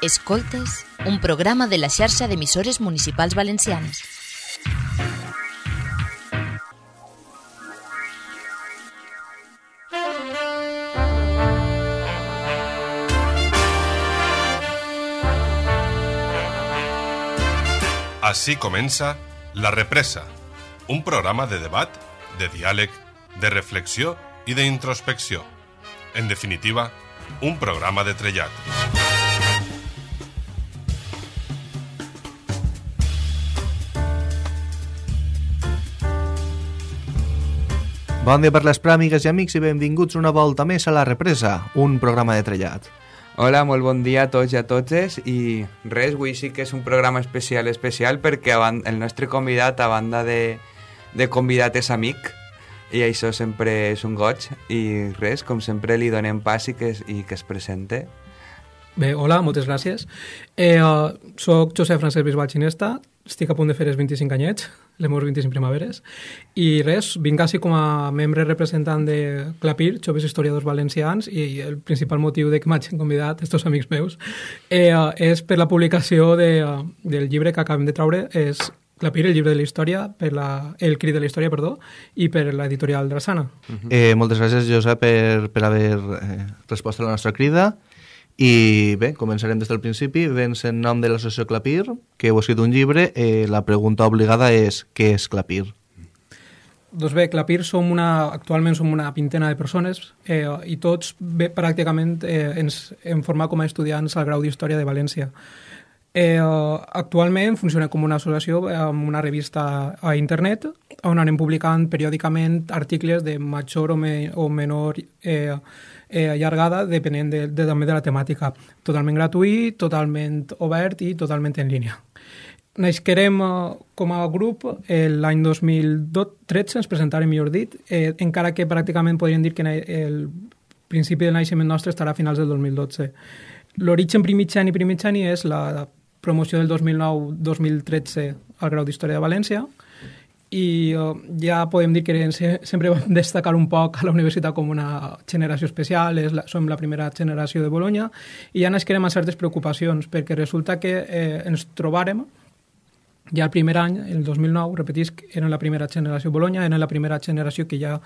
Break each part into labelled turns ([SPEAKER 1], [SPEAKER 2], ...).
[SPEAKER 1] Escoltes, un programa de la xarxa d'emissores municipals valencianes.
[SPEAKER 2] Així comença La Represa, un programa de debat, de diàleg, de reflexió i d'introspecció. En definitiva, un programa de trellat.
[SPEAKER 3] Bon dia per les pràmigues i amics i benvinguts una volta més a La Represa, un programa de trellat.
[SPEAKER 4] Hola, molt bon dia a tots i a totes i res, avui sí que és un programa especial especial perquè el nostre convidat, a banda de, de convidat, és amic i això sempre és un goig i res, com sempre li donem pas i que, es, i que es presente.
[SPEAKER 5] Bé, hola, moltes gràcies. Eh, uh, soc Josep Francesc Bisbal Xinesta, estic a punt de fer els 25 anyets, meves 25 primaveres, i res, vinc així com a membre representant de Clapir, Joves Historiadors Valencians, i el principal motiu de que m'hagin convidat, estos amics meus, eh, és per la publicació de, del llibre que acabem de traure, és Clapir, el llibre de la història, per la, el crit de la història, perdó, i per l'editorial Drassana.
[SPEAKER 3] Uh -huh. eh, moltes gràcies, Josep, per, per haver eh, respost a la nostra crida. I bé, començarem des del principi. Vens en nom de l'associació Clapir, que heu escrit un llibre. Eh, la pregunta obligada és què és Clapir?
[SPEAKER 5] Doncs bé, Clapir som una, actualment som una vintena de persones eh, i tots bé, pràcticament eh, ens hem format com a estudiants al grau d'Història de València. Eh, actualment funciona com una associació amb una revista a internet on anem publicant periòdicament articles de major o, me, o menor eh, eh, allargada depenent de, de, també de la temàtica. Totalment gratuït, totalment obert i totalment en línia. Naixerem eh, com a grup eh, l'any 2013, ens presentarem, millor dit, eh, encara que pràcticament podríem dir que el principi del naixement nostre estarà a finals del 2012. L'origen primitjani primitjani és la promoció del 2009-2013 al grau d'Història de València, i uh, ja podem dir que sempre vam destacar un poc a la universitat com una generació especial, és la, som la primera generació de Bologna, i ja nasquerem a certes preocupacions, perquè resulta que eh, ens trobarem ja el primer any, el 2009, repetisc, eren la primera generació Bologna, eren la primera generació que ja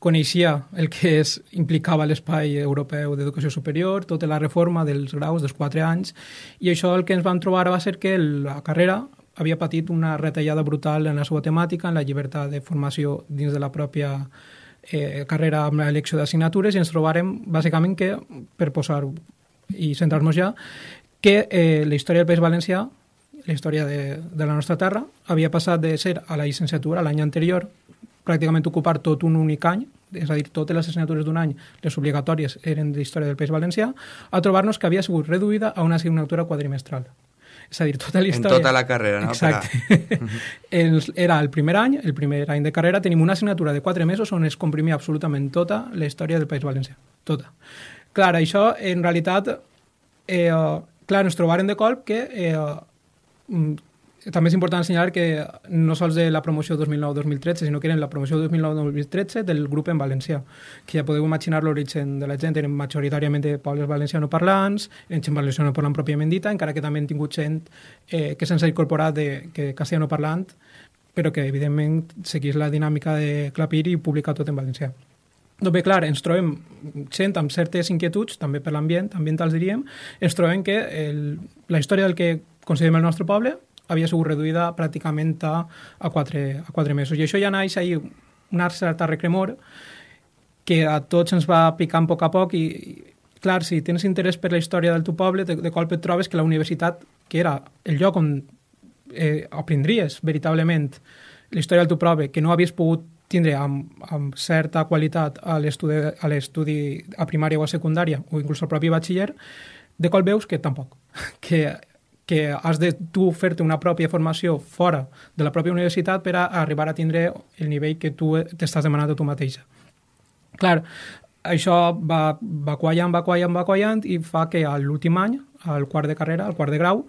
[SPEAKER 5] coneixia el que es implicava l'espai europeu d'educació superior, tota la reforma dels graus dels 4 anys, i això el que ens vam trobar va ser que la carrera havia patit una retallada brutal en la seva temàtica, en la llibertat de formació dins de la pròpia eh, carrera amb l'elecció d'assignatures i ens trobarem bàsicament que, per posar i centrar-nos ja, que eh, la història del País Valencià, la història de, de la nostra terra, havia passat de ser a la llicenciatura l'any anterior, pràcticament ocupar tot un únic any, és a dir, totes les assignatures d'un any, les obligatòries eren d'història del País Valencià, a trobar-nos que havia sigut reduïda a una assignatura quadrimestral. És a dir, tota la història...
[SPEAKER 4] En tota la carrera, no?
[SPEAKER 5] Exacte. el, era el primer any, el primer any de carrera, tenim una assignatura de quatre mesos on es comprimia absolutament tota la història del País Valencià. Tota. Clar, això, en realitat, eh, clar, ens trobarem de colp que eh, també és important assenyalar que no sols de la promoció 2009-2013, sinó que eren la promoció 2009-2013 del grup en valencià, que ja podeu imaginar l'origen de la gent, eren majoritàriament de pobles valencianoparlants, eren gent valencianoparlant pròpiament dita, encara que també han tingut gent eh, que se'ns ha incorporat de, que castellanoparlant, però que evidentment seguís la dinàmica de Clapir i publicar tot en valencià. Doncs bé, clar, ens trobem gent amb certes inquietuds, també per l'ambient, ambientals diríem, ens trobem que el, la història del que considerem el nostre poble havia sigut reduïda pràcticament a, a, quatre, a quatre mesos. I això ja naix ahir una certa recremor que a tots ens va picant a poc a poc i, i clar, si tens interès per la història del teu poble, de, de cop et trobes que la universitat, que era el lloc on eh, aprendries veritablement la història del teu poble, que no havies pogut tindre amb, amb certa qualitat a l'estudi a primària o a secundària o inclús al propi batxiller, de cop veus que tampoc. Que que has de tu fer-te una pròpia formació fora de la pròpia universitat per a arribar a tindre el nivell que tu t'estàs demanant a tu mateixa. Clar, això va, va quallant, va quallant, va quallant i fa que a l'últim any, al quart de carrera, al quart de grau,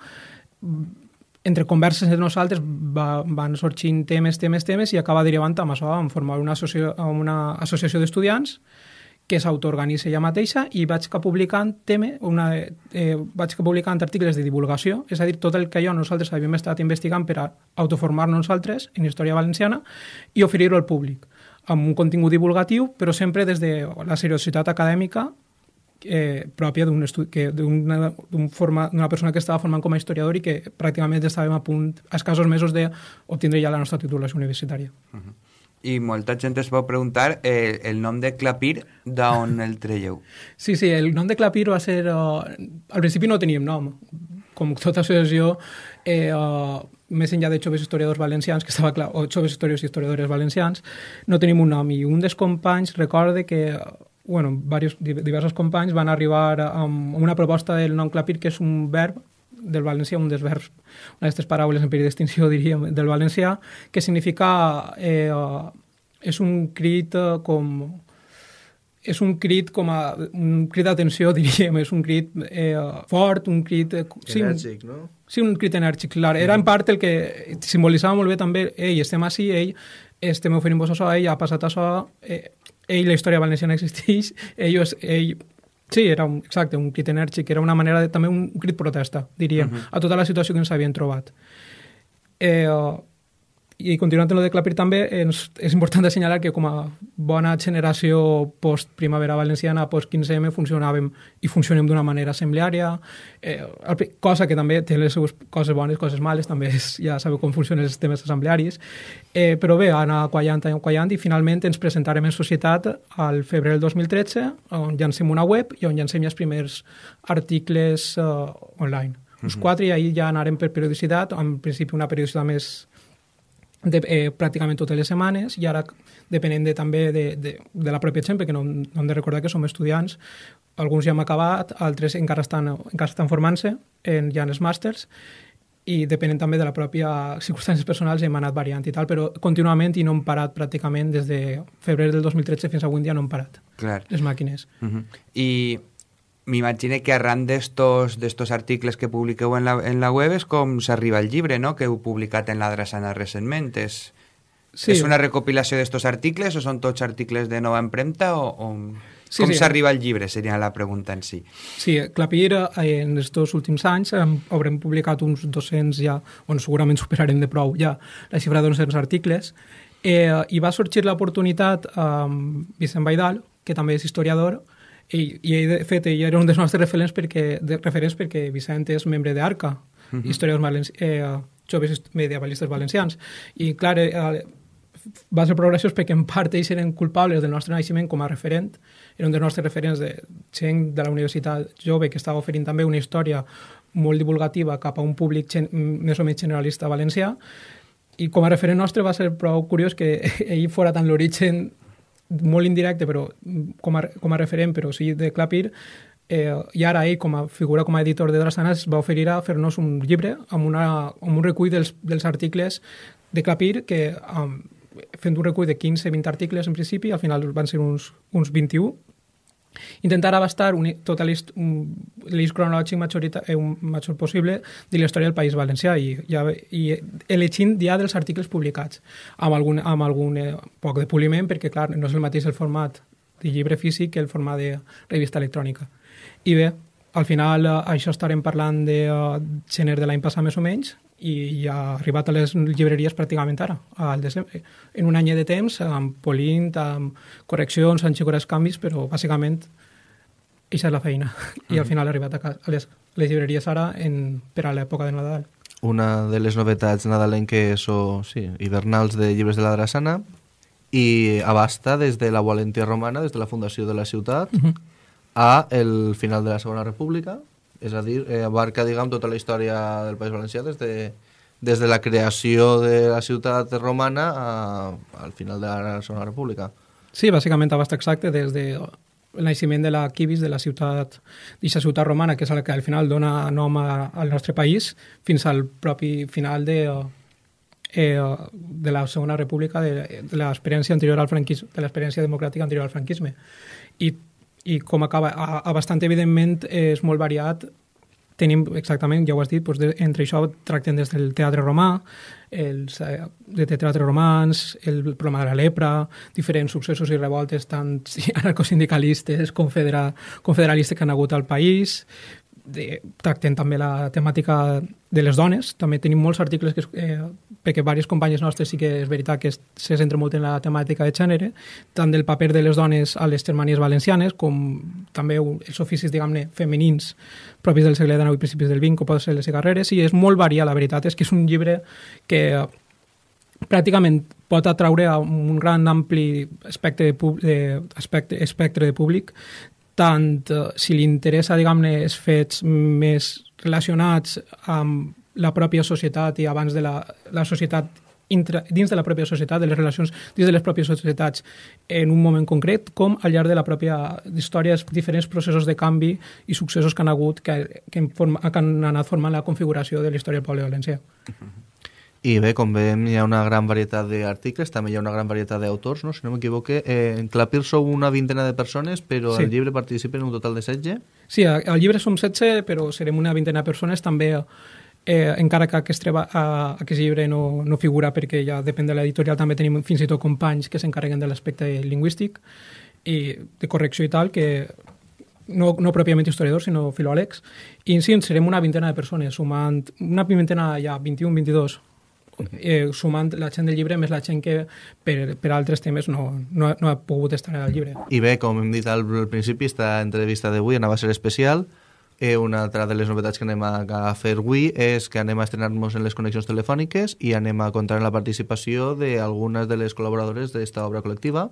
[SPEAKER 5] entre converses entre nosaltres va, van sorgint temes, temes, temes i acaba derivant amb això, en formar una, associa, una associació d'estudiants que s'autoorganitza ella mateixa i vaig que publicant teme una, eh, vaig que publicant articles de divulgació, és a dir, tot el que jo nosaltres havíem estat investigant per a autoformar-nos nosaltres en història valenciana i oferir-ho al públic amb un contingut divulgatiu, però sempre des de la seriositat acadèmica eh, pròpia d'una un persona que estava formant com a historiador i que pràcticament estàvem a punt, a escassos mesos d'obtindre ja la nostra titulació universitària. Uh -huh.
[SPEAKER 4] I molta gent es va preguntar eh, el nom de Clapir, d'on el traieu?
[SPEAKER 5] Sí, sí, el nom de Clapir va ser... Uh, al principi no teníem nom. Com tota associació, eh, uh, més enllà de joves historiadors valencians, que estava clar, o joves historiadors i historiadores valencians, no tenim un nom. I un dels companys recorda que bueno, diversos, diversos companys van arribar amb una proposta del nom clapir, que és un verb del valencià, un dels verbs, una d'aquestes paraules en perill d'extinció, diríem, del valencià, que significa... Eh, és un crit eh, com... És un crit com a... Un crit d'atenció, diríem, és un crit eh, fort, un crit... Eh,
[SPEAKER 3] sí, enèrgic, no?
[SPEAKER 5] Sí, un crit enèrgic, clar. Era en part el que simbolitzava molt bé també, ei, estem així, ell, estem oferint-vos això, ell ha passat això, eh, ell, la història valenciana existeix, ell, ell Sí, era un, exacte, un crit enèrgic, era una manera de, també un crit protesta, diríem, uh -huh. a tota la situació que ens havien trobat. Eh, i continuant amb el de Clapir també, ens, és important assenyalar que com a bona generació post-primavera valenciana, post-15M, funcionàvem i funcionem d'una manera assembleària, eh, cosa que també té les seves coses bones, coses males, també és, ja sabeu com funcionen els temes assemblearis, eh, però bé, anar quallant, quallant, i finalment ens presentarem en societat al febrer del 2013, on llancem una web i on llancem ja els primers articles uh, online. Uns quatre i ahir ja anarem per periodicitat, en principi una periodicitat més de, eh, pràcticament totes les setmanes i ara depenent de, també de, de, de la pròpia gent, perquè no, no hem de recordar que som estudiants, alguns ja han acabat, altres encara estan, encara estan formant-se en, ja en els màsters i depenent també de la pròpia circumstàncies personals hem anat variant i tal, però contínuament i no hem parat pràcticament des de febrer del 2013 fins a avui dia no hem parat
[SPEAKER 4] Clar.
[SPEAKER 5] les màquines.
[SPEAKER 4] Uh -huh. I m'imagine que arran d'estos articles que publiqueu en la, en la web és com s'arriba al llibre, no?, que heu publicat en la Drassana recentment. És, sí. és una recopilació d'estos articles o són tots articles de nova empremta o, o sí, com s'arriba sí. al llibre, seria la pregunta en si.
[SPEAKER 5] Sí, Clapir, eh, en aquests últims anys haurem publicat uns 200 ja, on segurament superarem de prou ja la xifra de 200 articles, eh, i va sorgir l'oportunitat amb eh, Vicent Baidal, que també és historiador, i, i ell, de fet, ell era un dels nostres referents perquè, de, referents perquè Vicent és membre d'ARCA, uh mhm. -huh. valenci, eh, joves medievalistes valencians. I, clar, eh, va ser progressiós perquè en part ells eren culpables del nostre naixement com a referent, era un dels nostres referents de gent de la universitat jove que estava oferint també una història molt divulgativa cap a un públic gen, més o menys generalista valencià, i com a referent nostre va ser prou curiós que ell fora tant l'origen molt indirecte, però com a, com a referent, però sí de Clapir, eh, i ara ell, com a figura com a editor de Drassana, es va oferir a fer-nos un llibre amb, una, amb un recull dels, dels articles de Clapir, que um, fent un recull de 15-20 articles en principi, al final van ser uns, uns 21, intentar abastar un, tot l'eix cronològic majorita, eh, un major possible de la història del País Valencià i, ja, i elegint ja dels articles publicats amb algun, amb algun eh, poc de poliment perquè clar, no és el mateix el format de llibre físic que el format de revista electrònica. I bé, al final eh, això estarem parlant de uh, gener de l'any passat més o menys i ha arribat a les llibreries pràcticament ara, al desembre. en un any de temps, amb polint, amb correccions, amb xicores canvis, però bàsicament això és la feina. I al final ha arribat a, casa, a les, les llibreries ara en, per a l'època de Nadal.
[SPEAKER 3] Una de les novetats nadalenques o sí, hivernals de llibres de la Drassana i abasta des de la Valentia Romana, des de la fundació de la ciutat, uh -huh. a el final de la Segona República, és a dir, eh, abarca diguem, tota la història del País Valencià des de, des de la creació de la ciutat romana a, al final de la Segona República.
[SPEAKER 5] Sí, bàsicament abasta exacte des de el naixement de la Quibis, de la ciutat, d'aquesta ciutat romana, que és la que al final dona nom a, al nostre país, fins al propi final de, eh, de la Segona República, de, de l'experiència anterior al franquisme, de l'experiència democràtica anterior al franquisme. I i com acaba, a, a bastant evidentment és molt variat. Tenim exactament, ja ho has dit, doncs de, entre això tracten des del teatre romà, els eh, de teatre romans, el problema de la lepra, diferents successos i revoltes tant anarcosindicalistes com federa, confederalistes que han hagut al país, de, tracten també la temàtica de les dones. També tenim molts articles que, eh, perquè diverses companyes nostres sí que és veritat que se centra molt en la temàtica de gènere, tant del paper de les dones a les germanies valencianes com també els oficis, diguem-ne, femenins propis del segle XIX i principis del XX, com poden ser les cigarreres, i és molt variat, la veritat és que és un llibre que pràcticament pot atraure a un gran ampli espectre de, de, espectre, espectre de públic tant eh, si li interessa, diguem-ne, els fets més relacionats amb la pròpia societat i abans de la, la societat intra, dins de la pròpia societat, de les relacions dins de les pròpies societats en un moment concret, com al llarg de la pròpia història, els diferents processos de canvi i successos que han hagut que, que, que han anat formant la configuració de la història del poble valencià. Uh -huh.
[SPEAKER 3] I bé, com veiem, hi ha una gran varietat d'articles, també hi ha una gran varietat d'autors, no? si no m'equivoque. Eh, en Clapir sou una vintena de persones, però sí. al llibre participen un total de 16?
[SPEAKER 5] Sí, al llibre som 16, però serem una vintena de persones. També, eh, encara que aquest, treba, a, aquest llibre no, no figura perquè ja depèn de l'editorial, també tenim fins i tot companys que s'encarreguen de l'aspecte lingüístic i de correcció i tal, que no, no pròpiament historiadors, sinó filòlegs. I sí, serem una vintena de persones, sumant una vintena ja, 21-22 eh, sumant la gent del llibre més la gent que per, per altres temes no, no, no ha pogut estar al llibre.
[SPEAKER 3] I bé, com hem dit al principi, esta entrevista d'avui anava a ser especial. Eh, una altra de les novetats que anem a, a fer avui és que anem a estrenar-nos en les connexions telefòniques i anem a comptar en la participació d'algunes de les col·laboradores d'esta obra col·lectiva.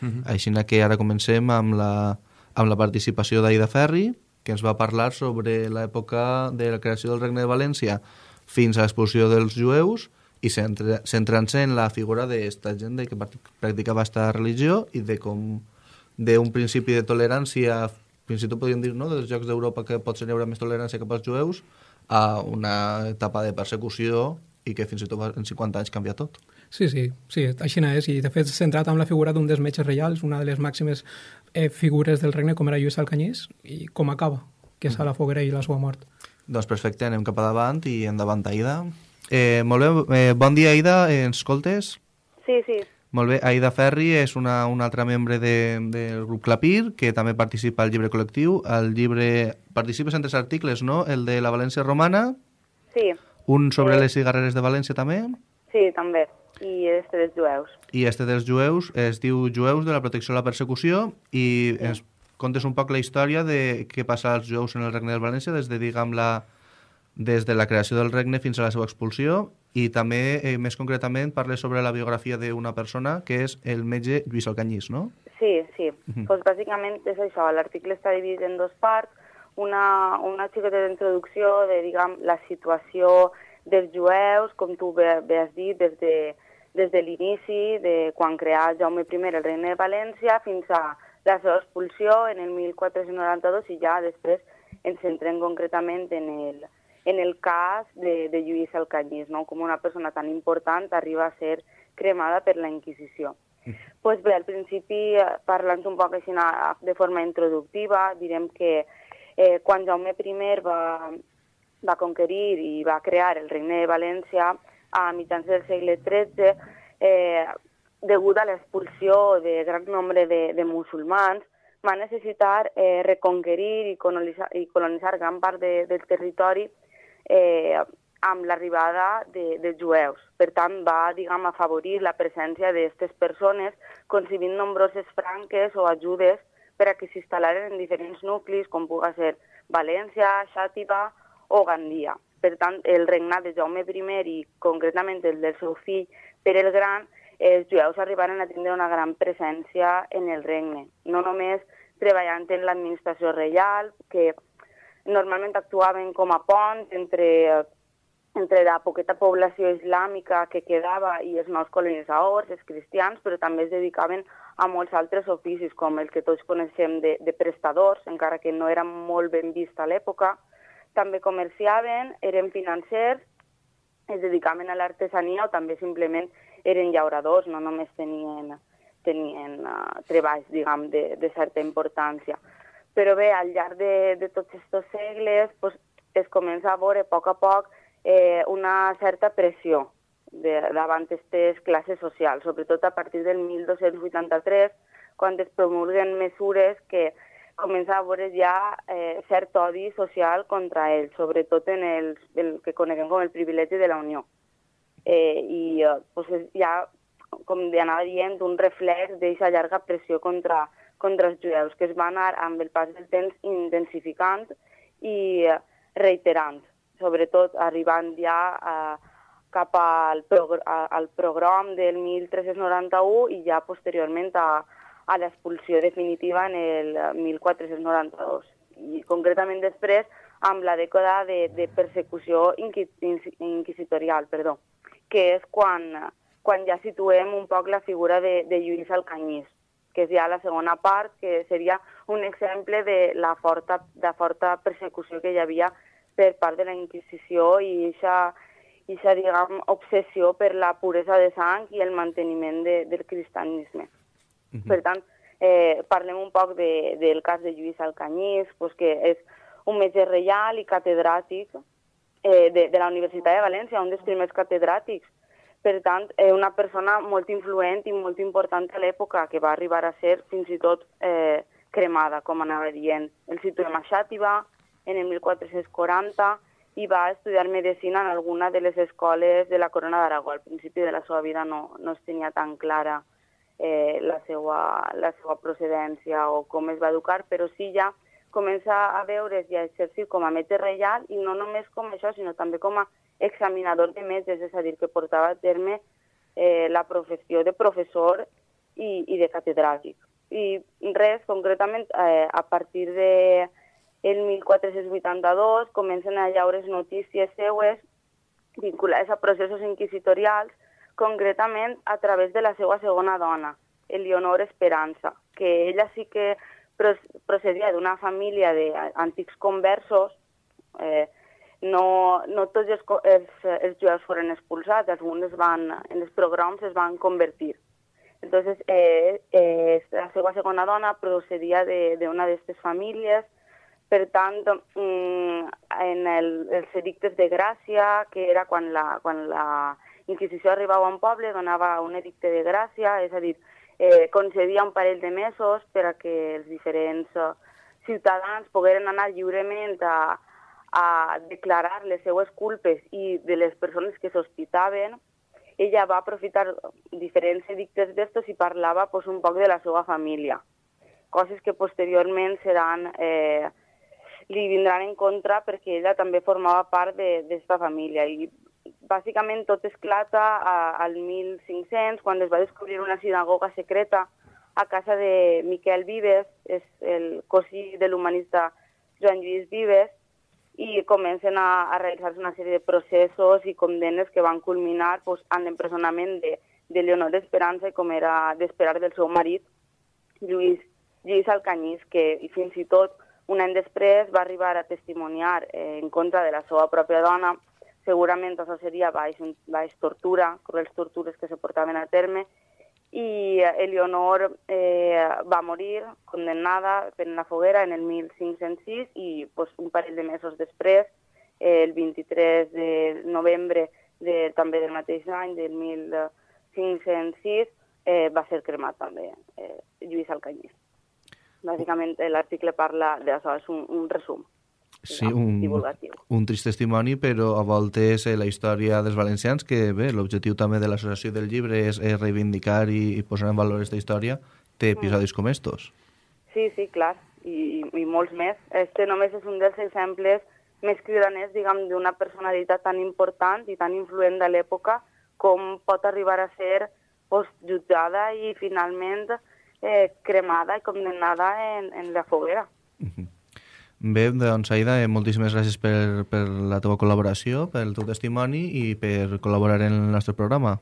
[SPEAKER 3] Uh mhm. -huh. Així que ara comencem amb la, amb la participació d'Aida Ferri, que ens va parlar sobre l'època de la creació del Regne de València fins a l'expulsió dels jueus i centrant-se en la figura d'aquesta gent que practicava aquesta religió i de com d'un principi de tolerància, fins i tot podríem dir, no?, dels llocs d'Europa que pot ser hi més tolerància cap als jueus, a una etapa de persecució i que fins i tot en 50 anys canvia tot.
[SPEAKER 5] Sí, sí, sí, així és, i de fet centrat en la figura d'un dels metges reials, una de les màximes eh, figures del regne com era Lluís Alcanyís, i com acaba, que és a la foguera i la seva mort.
[SPEAKER 3] Doncs perfecte, anem cap a davant i endavant, Aida. Eh, molt bé, eh, bon dia, Aida, eh, ens escoltes?
[SPEAKER 6] Sí, sí.
[SPEAKER 3] Molt bé, Aida Ferri és una, una altra membre de, del grup Clapir, que també participa al llibre col·lectiu. El llibre... Participes en tres articles, no? El de la València romana.
[SPEAKER 6] Sí.
[SPEAKER 3] Un sobre sí. les cigarreres de València, també.
[SPEAKER 6] Sí, també. I este dels jueus.
[SPEAKER 3] I este dels jueus es diu Jueus de la protecció a la persecució i sí. ens contes un poc la història de què passa als jueus en el regne del València des de, diguem, la, des de la creació del regne fins a la seva expulsió i també, eh, més concretament, parles sobre la biografia d'una persona que és el metge Lluís Alcanyís, no?
[SPEAKER 6] Sí, sí. Uh -huh. pues bàsicament és això. L'article està dividit en dos parts. Una, una xiqueta d'introducció de, diguem, la situació dels jueus, com tu bé, bé has dit, des de, des de l'inici, de quan creà Jaume I el regne de València fins a la seva expulsió en el 1492 i ja després ens centrem concretament en el, en el cas de, de Lluís Alcanyís, no? com una persona tan important arriba a ser cremada per la Inquisició. Mm. pues bé, al principi, eh, parlant un poc així de forma introductiva, direm que eh, quan Jaume I va, va conquerir i va crear el regne de València a mitjans del segle XIII, eh, degut a l'expulsió de gran nombre de, de musulmans, va necessitar eh, reconquerir i colonitzar, i colonitzar gran part de, del territori eh, amb l'arribada de, de jueus. Per tant, va, diguem, afavorir la presència d'aquestes persones, concebint nombroses franques o ajudes per a que s'instal·laren en diferents nuclis, com pugui ser València, Xàtiva o Gandia. Per tant, el regnat de Jaume I i concretament el del seu fill Pere el Gran els jueus arribaren a tindre una gran presència en el regne, no només treballant en l'administració reial, que normalment actuaven com a pont entre, entre la poqueta població islàmica que quedava i els nous colonitzadors, els cristians, però també es dedicaven a molts altres oficis, com el que tots coneixem de, de prestadors, encara que no era molt ben vist a l'època. També comerciaven, eren financers, es dedicaven a l'artesania o també simplement eren llauradors, no només tenien, tenien uh, treballs, diguem, de, de certa importància. Però bé, al llarg de, de tots aquests segles pues, es comença a veure a poc a poc eh, una certa pressió de, davant aquestes classes socials, sobretot a partir del 1283, quan es promulguen mesures que comença a veure ja eh, cert odi social contra ells, sobretot en el, el que coneguem com el privilegi de la Unió. Eh, I eh, pues, ja, com anava dient, un reflex d'aquesta llarga pressió contra, contra els jueus, que es va anar amb el pas del temps intensificant i eh, reiterant, sobretot arribant ja a, cap al, progr al program del 1391 i ja posteriorment a, a l'expulsió definitiva en el 1492. I concretament després amb la dècada de, de persecució inqui, inquisitorial, perdó, que és quan, quan ja situem un poc la figura de, de Lluís Alcanyís, que és ja la segona part, que seria un exemple de la forta, de forta persecució que hi havia per part de la Inquisició i aquesta aquesta, diguem, obsessió per la puresa de sang i el manteniment de, del cristianisme. Uh -huh. Per tant, eh, parlem un poc de, del cas de Lluís Alcanyís, pues, que és un metge reial i catedràtic eh, de, de la Universitat de València, un dels primers catedràtics. Per tant, eh, una persona molt influent i molt important a l'època, que va arribar a ser fins i tot eh, cremada, com anava dient. El situem a Xàtiva en el 1440 i va estudiar medicina en alguna de les escoles de la Corona d'Aragó. Al principi de la seva vida no, no es tenia tan clara eh, la, seva, la seva procedència o com es va educar, però sí ja comença a veure's i a exercir com a metge reial i no només com això, sinó també com a examinador de metges, és a dir, que portava a terme eh, la professió de professor i, i de catedràtic. I res, concretament, eh, a partir de el 1482 comencen a llaure's notícies seues vinculades a processos inquisitorials concretament a través de la seva segona dona, Eleonor Esperança, que ella sí que procedia d'una família d'antics conversos, eh, no, no tots els, els, els jueus foren expulsats, alguns van, en els programes es van convertir. Entonces, eh, eh, la seva segona dona procedia d'una d'aquestes famílies, per tant, mm, en el, els edictes de gràcia, que era quan la, quan la Inquisició arribava a un poble, donava un edicte de gràcia, és a dir, eh, concedia un parell de mesos per a que els diferents uh, ciutadans pogueren anar lliurement a, a declarar les seues culpes i de les persones que sospitaven. Ella va aprofitar diferents edictes d'estos i parlava pues, un poc de la seva família, coses que posteriorment seran eh, li vindran en contra perquè ella també formava part d'aquesta família i bàsicament tot esclata al 1500, quan es va descobrir una sinagoga secreta a casa de Miquel Vives, és el cosí de l'humanista Joan Lluís Vives, i comencen a, a realitzar-se una sèrie de processos i condemnes que van culminar pues, en l'empresonament de, de Leonor Esperança, com era d'esperar del seu marit, Lluís, Lluís Alcanyís, que i fins i tot un any després va arribar a testimoniar eh, en contra de la seva pròpia dona segurament seria baix, baix tortura, cruels tortures que se portaven a terme, i Eleonor eh, va morir condemnada per la foguera en el 1506 i pues, un parell de mesos després, eh, el 23 de novembre de, també del mateix any, del 1506, eh, va ser cremat també eh, Lluís Alcanyís. Bàsicament l'article parla d'això, és un, un resum
[SPEAKER 3] sí, un, divulgatiu. Un trist testimoni, però a voltes eh, la història dels valencians, que bé, l'objectiu també de l'associació del llibre és, és reivindicar i, i posar en valor aquesta història, té mm. episodis mm. com estos.
[SPEAKER 6] Sí, sí, clar, i, i molts més. Este només és un dels exemples més cridaners, diguem, d'una personalitat tan important i tan influent de l'època com pot arribar a ser pues, jutjada i finalment eh, cremada i condemnada en, en la foguera. Uh -huh.
[SPEAKER 3] Bé, doncs, Aida, eh, moltíssimes gràcies per, per la teva col·laboració, pel teu testimoni i per col·laborar en el nostre programa.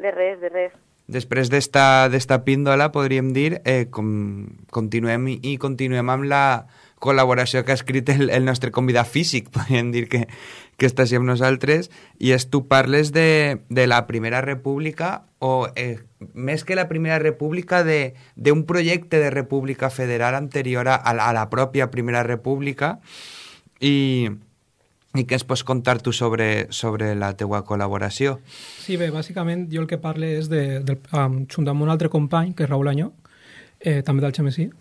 [SPEAKER 6] De res, de res.
[SPEAKER 4] Després d'esta píndola, podríem dir, eh, com, continuem i continuem amb la col·laboració que ha escrit el, el nostre convidat físic, podríem dir que, que està així amb nosaltres, i és tu parles de, de la Primera República, o eh, més que la Primera República, d'un projecte de república federal anterior a, a la pròpia Primera República, i, i què ens pots contar tu sobre, sobre la teua col·laboració?
[SPEAKER 5] Sí, bé, bàsicament jo el que parle és de, de, um, junt amb un altre company, que és Raül Anyó, eh, també del Xamessí,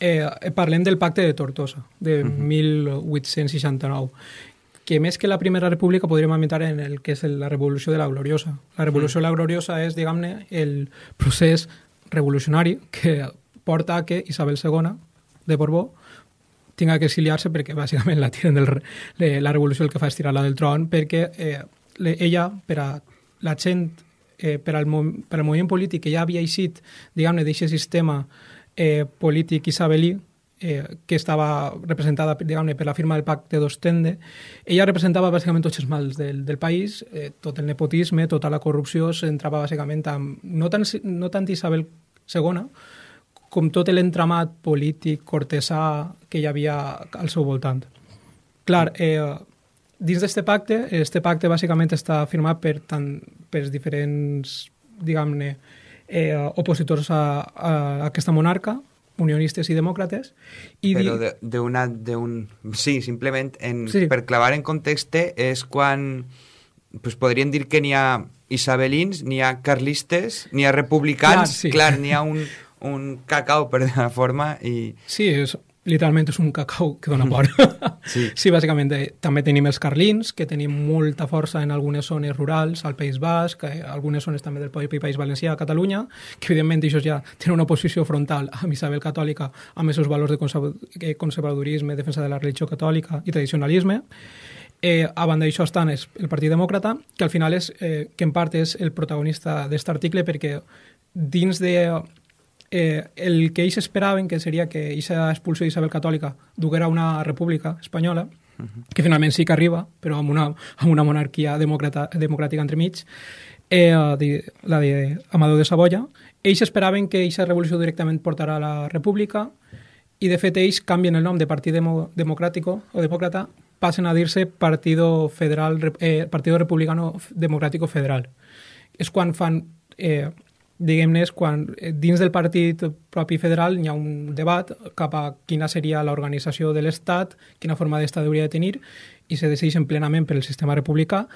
[SPEAKER 5] eh, parlem del pacte de Tortosa, de uh -huh. 1869, que més que la Primera República podríem ambientar en el que és la Revolució de la Gloriosa. La Revolució -huh. de la Gloriosa és, diguem-ne, el procés revolucionari que porta a que Isabel II de Borbó tinga que exiliar-se perquè bàsicament la tiren del, la revolució el que fa és tirar-la del tron perquè eh, ella, per a la gent, eh, per, al, per al moviment polític que ja havia eixit, diguem-ne, d'aquest sistema eh, polític isabelí eh, que estava representada diguem per la firma del pacte d'Ostende, ella representava bàsicament tots els mals del, del país, eh, tot el nepotisme, tota la corrupció, s'entrava bàsicament amb, no tant, no tant Isabel II, com tot l'entramat polític, cortesà que hi havia al seu voltant. Clar, eh, dins d'aquest pacte, este pacte bàsicament està firmat per, tant, per diferents, diguem-ne, eh, opositors a, a aquesta monarca, unionistes i demòcrates. I
[SPEAKER 4] Però d'una... un... Sí, simplement, en, sí. per clavar en context, és quan pues podríem dir que n'hi ha isabelins, n'hi ha carlistes, n'hi ha republicans, clar, sí. clar n'hi ha un, un cacau, per dir forma, i...
[SPEAKER 5] Sí, és, literalment és un cacau que dona por. sí. sí, bàsicament. Eh, també tenim els carlins, que tenim molta força en algunes zones rurals, al País Basc, eh, algunes zones també del País Valencià, a Catalunya, que evidentment això ja tenen una posició frontal amb Isabel Catòlica, amb els seus valors de conservadorisme, defensa de la religió catòlica i tradicionalisme. Eh, a banda d'això estan el Partit Demòcrata, que al final és, eh, que en part és el protagonista d'aquest article perquè dins de eh, el que ells esperaven, que seria que aquesta expulsió d'Isabel Catòlica duguera una república espanyola, uh -huh. que finalment sí que arriba, però amb una, amb una monarquia democràtica entremig, eh, la de Amador de Saboya, ells esperaven que aquesta revolució directament portarà a la república i de fet ells canvien el nom de Partit Demo Democrático o Demòcrata passen a dir-se Partido Federal eh, Partido Republicano Democrático Federal. És quan fan eh, diguem-ne, quan eh, dins del partit propi federal hi ha un debat cap a quina seria l'organització de l'Estat, quina forma d'estat hauria de tenir, i se decideixen plenament per el sistema republicà.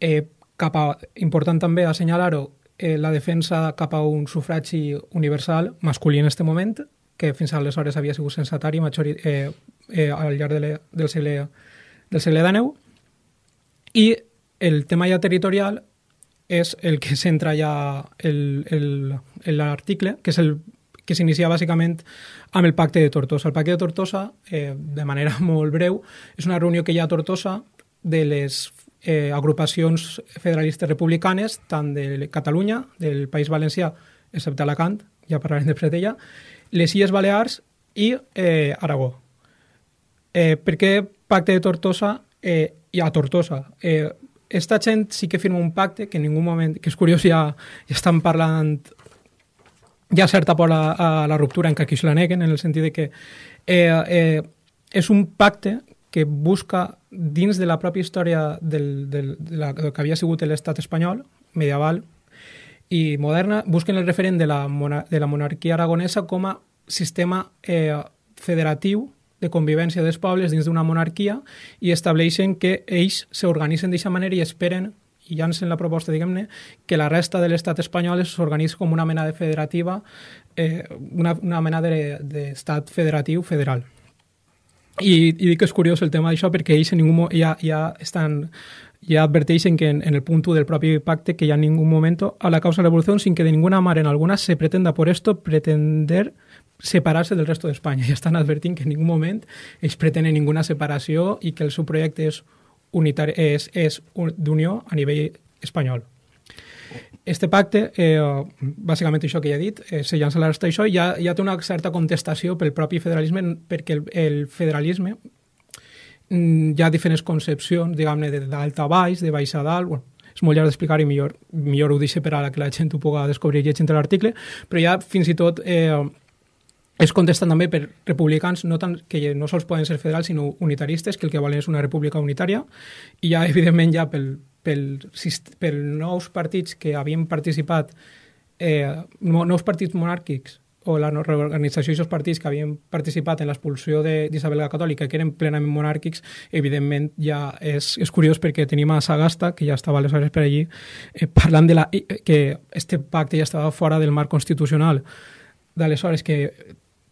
[SPEAKER 5] Eh, cap a, important també assenyalar-ho, eh, la defensa cap a un sufragi universal masculí en aquest moment, que fins aleshores havia sigut sensatari majori, eh, eh, al llarg de le, del, segle, del segle XIX, i el tema ja territorial és el que centra ja l'article, que és el que s'inicia bàsicament amb el pacte de Tortosa. El pacte de Tortosa, eh, de manera molt breu, és una reunió que hi ha a Tortosa de les eh, agrupacions federalistes republicanes, tant de Catalunya, del País Valencià, excepte Alacant, ja parlarem després d'ella, les Illes Balears i eh, Aragó. Eh, per què pacte de Tortosa eh, i a Tortosa? Eh, esta gent sí que firma un pacte que en ningú moment, que és curiós, ja, ja estan parlant ha certa por a, a la ruptura en que se la neguen, en el sentit de que eh, eh, és un pacte que busca dins de la pròpia història del, del, de la, del que havia sigut l'estat espanyol, medieval i moderna, busquen el referent de la, de la monarquia aragonesa com a sistema eh, federatiu de convivència dels pobles dins d'una monarquia i estableixen que ells s'organitzen d'aquesta manera i esperen i llancen la proposta, diguem-ne, que la resta de l'estat espanyol s'organitza com una mena de federativa, eh, una, una mena d'estat de, de federatiu federal. I, I dic que és curiós el tema d'això perquè ells en ningú ja, ja estan ja adverteixen que en, en el punt del propi pacte que ha en ningú moment a la causa de la revolució sin que de ninguna manera en alguna se pretenda por esto pretender separar-se del resto d'Espanya. Ja estan advertint que en ningú moment ells pretenen ninguna separació i que el seu projecte és, unitari, és, és d'unió a nivell espanyol. Este pacte, eh, bàsicament això que ja he dit, eh, se llança la resta d'això, ja, ja té una certa contestació pel propi federalisme, perquè el, el federalisme mm, hi ha diferents concepcions, diguem-ne, de dalt a baix, de baix a dalt, bueno, és molt llarg d'explicar i millor, millor ho deixo per a que la gent ho pugui descobrir i entre l'article, però ja fins i tot eh, es contesten també per republicans no tant, que no sols poden ser federals sinó unitaristes, que el que volen és una república unitària. I ja evidentment ja pel, pel, pel nous partits que havien participat eh, nous partits monàrquics o la reorganització d'aquests partits que havien participat en l'expulsió d'Isabel la Catòlica, que eren plenament monàrquics, evidentment ja és, és curiós perquè tenim a Sagasta, que ja estava aleshores per allí, eh, parlant de la, que este pacte ja estava fora del marc constitucional. D'aleshores que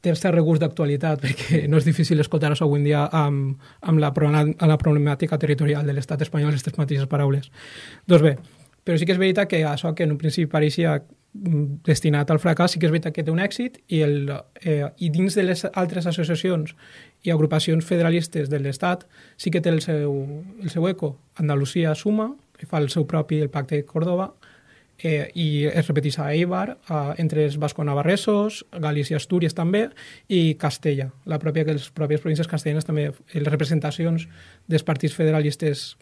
[SPEAKER 5] el cert regust d'actualitat perquè no és difícil escoltar-ho avui en dia amb, amb la, la problemàtica territorial de l'estat espanyol aquestes mateixes paraules. Doncs bé, però sí que és veritat que això que en un principi pareixia Mm, destinat al fracàs, sí que és veritat que té un èxit i, el, eh, i dins de les altres associacions i agrupacions federalistes de l'Estat sí que té el seu, el seu eco. Andalusia suma, fa el seu propi el pacte de Córdoba eh, i es repeteix a Eibar, eh, entre els basco-navarresos, Galícia, Astúries també, i Castella, la pròpia, que les pròpies províncies castellanes també, les representacions dels partits federalistes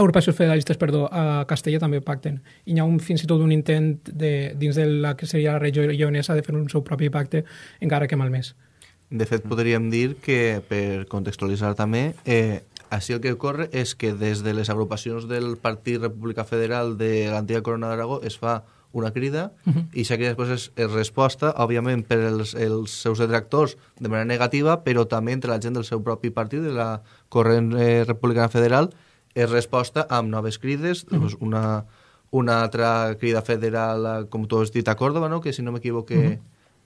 [SPEAKER 5] agrupacions federalistes perdó, a Castella també pacten. I hi ha un, fins i tot un intent de, dins de la que seria la regió lleonesa de fer un seu propi pacte, encara que malmès.
[SPEAKER 3] De fet, podríem dir que, per contextualitzar també, eh, així el que ocorre és que des de les agrupacions del Partit República Federal de l'antiga Corona d'Aragó es fa una crida uh -huh. i aquesta després és, és resposta, òbviament, per els, els seus detractors de manera negativa, però també entre la gent del seu propi partit, de la corrent eh, republicana federal, és resposta amb noves crides, mm -hmm. doncs una, una altra crida federal, com tu has dit, a Còrdoba, no? que si no m'equivoque, mm -hmm.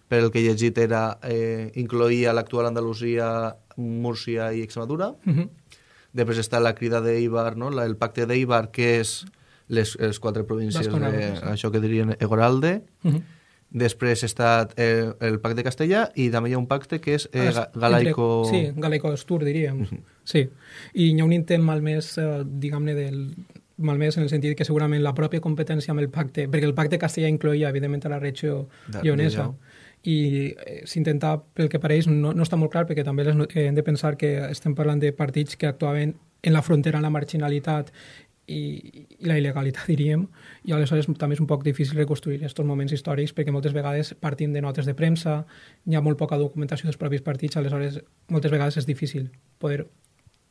[SPEAKER 3] per el que he llegit era, eh, incloïa l'actual Andalusia, Múrcia i Extremadura. Mm -hmm. Després està la crida d'Eibar, no? el pacte d'Eibar, que és les, les quatre províncies, de, sí. això que dirien Egoralde. Mm -hmm Després està eh, el pacte de Castellà i també hi ha un pacte que és eh, galaico...
[SPEAKER 5] Sí, galaico-estur, diríem. Uh -huh. Sí. I hi ha un intent malmès, eh, diguem-ne, del malmès en el sentit que segurament la pròpia competència amb el pacte, perquè el pacte castellà incloïa, evidentment, a la regió lleonesa, i eh, s'intenta, pel que pareix, no, no està molt clar, perquè també les, eh, hem de pensar que estem parlant de partits que actuaven en la frontera amb la marginalitat i, i la il·legalitat, diríem, i aleshores també és un poc difícil reconstruir aquests moments històrics perquè moltes vegades partim de notes de premsa, hi ha molt poca documentació dels propis partits, aleshores moltes vegades és difícil poder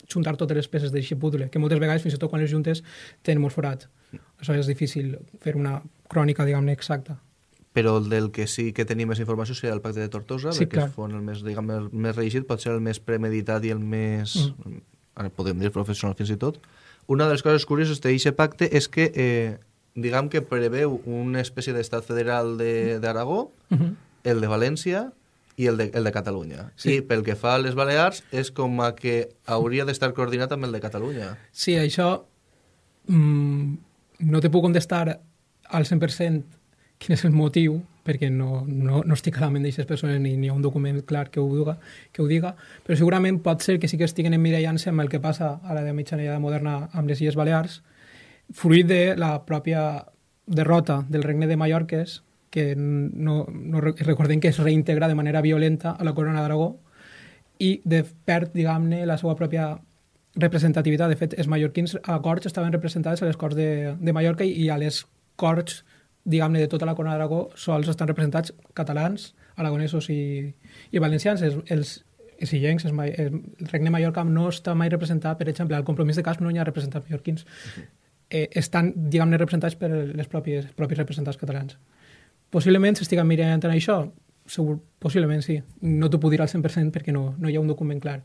[SPEAKER 5] juntar totes les peces d'aquest puzzle, que moltes vegades, fins i tot quan les juntes, tenen molt forat. Aleshores és difícil fer una crònica, diguem-ne, exacta.
[SPEAKER 3] Però el del que sí que tenim més informació seria el pacte de Tortosa, sí, perquè clar. és el més, diguem, el més reeixit, pot ser el més premeditat i el més, mm. podem dir, professional fins i tot, una de les coses curioses d'aquest pacte és que, eh, diguem que preveu una espècie d'estat federal d'Aragó, uh -huh. el de València i el de, el de Catalunya. Sí. I pel que fa a les Balears, és com a que hauria d'estar coordinat amb el de Catalunya.
[SPEAKER 5] Sí, això mm, no te puc contestar al 100% quin és el motiu, perquè no, no, no estic la ment d'aquestes persones ni, ni ha un document clar que ho, diga, que ho diga, però segurament pot ser que sí que estiguen emmirallant-se amb el que passa a la de mitjana moderna amb les Illes Balears, fruit de la pròpia derrota del regne de Mallorques, que no, no recordem que es reintegra de manera violenta a la corona d'Aragó i de perd, diguem-ne, la seva pròpia representativitat. De fet, els mallorquins a Corts estaven representats a les Corts de, de Mallorca i a les Corts diguem-ne, de tota la Corona d'Aragó sols estan representats catalans, aragonesos i, i valencians. Els, els, els illencs, el, el Regne de Mallorca no està mai representat, per exemple, al compromís de cas no hi ha representats mallorquins. Uh -huh. eh, estan, diguem-ne, representats per les pròpies, propis representats catalans. Possiblement s'estiguen mirant en això? Segur, possiblement sí. No t'ho puc dir al 100% perquè no, no hi ha un document clar.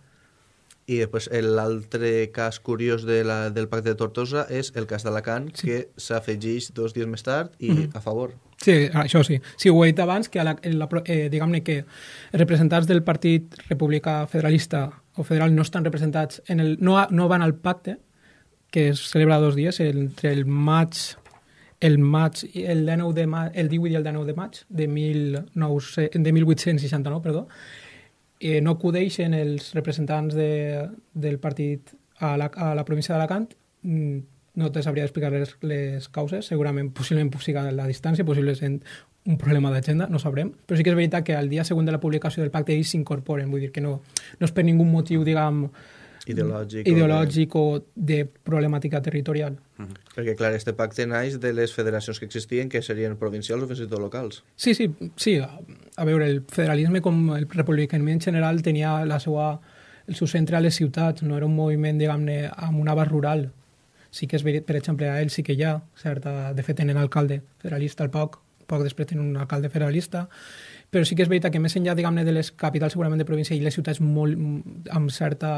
[SPEAKER 3] I després l'altre cas curiós de la, del pacte de Tortosa és el cas d'Alacant, sí. que s'afegeix dos dies més tard i mm -hmm. a favor.
[SPEAKER 5] Sí, això sí. Sí, ho he dit abans, que la, la, eh, diguem-ne que representants del Partit Republicà Federalista o Federal no estan representats, en el, no, no van al pacte, que es celebra dos dies, entre el maig el maig, el, 19 de maig, el 18 i el 19 de maig de, 19, de 1869, perdó, eh, no acudeixen els representants de, del partit a la, a la província d'Alacant, mm, no te sabria explicar les, les causes, segurament possiblement siga la distància, possiblement un problema d'agenda, no sabrem, però sí que és veritat que al dia següent de la publicació del pacte ells s'incorporen, vull dir que no, no és per ningú motiu, diguem,
[SPEAKER 3] Ideològic. o
[SPEAKER 5] ideològic o de problemàtica territorial.
[SPEAKER 3] De... Perquè, clar, este pacte naix de les federacions que existien, que serien provincials o fins i tot locals.
[SPEAKER 5] Sí, sí, sí. A, veure, el federalisme com el republicanisme en general tenia la seva, el seu centre a les ciutats, no era un moviment, diguem-ne, amb un abast rural. Sí que és veritat, per exemple, a ell sí que hi ha, certa, de fet tenen alcalde federalista al poc, poc després tenen un alcalde federalista, però sí que és veritat que més enllà, diguem-ne, de les capitals segurament de província i les ciutats molt, amb certa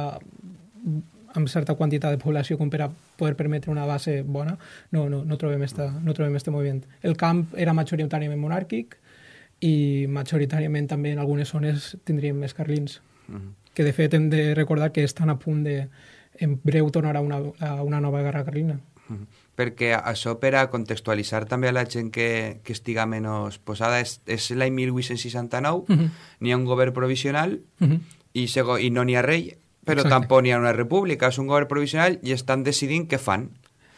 [SPEAKER 5] amb certa quantitat de població com per a poder permetre una base bona, no, no, no trobem esta, no trobem este moviment. El camp era majoritàriament monàrquic i majoritàriament també en algunes zones tindríem més carlins, uh -huh. que de fet hem de recordar que estan a punt de en breu tornar a una, a una nova guerra carlina.
[SPEAKER 4] Uh -huh. Perquè això per a contextualitzar també a la gent que, que estiga menys posada és, és l'any 1869, uh -huh. n'hi ha un govern provisional uh -huh. i, sego, i no n'hi ha rei, però
[SPEAKER 5] Exacte.
[SPEAKER 4] tampoc n'hi ha una república, és un govern provisional i estan decidint què fan.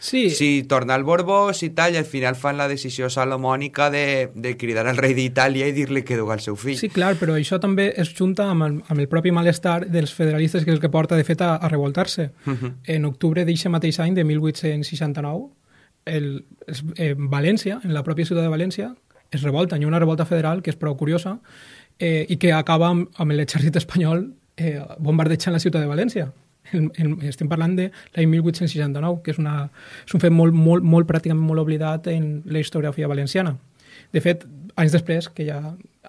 [SPEAKER 5] Sí,
[SPEAKER 4] Si torna al Borbó, si tal, i al final fan la decisió salomònica de, de cridar al rei d'Itàlia i dir-li que duga el seu fill.
[SPEAKER 5] Sí, clar, però això també es junta amb el, amb el propi malestar dels federalistes, que és el que porta, de fet, a, a revoltar-se. Uh -huh. En octubre d'aquest mateix any, de 1869, el, es, en València, en la pròpia ciutat de València, es revolta. Hi ha una revolta federal que és prou curiosa eh, i que acaba amb, amb l'exèrcit espanyol eh, bombardejant la ciutat de València. El, el, estem parlant de l'any 1869, que és, una, és un fet molt, molt, molt pràcticament molt oblidat en la historiografia valenciana. De fet, anys després, que ja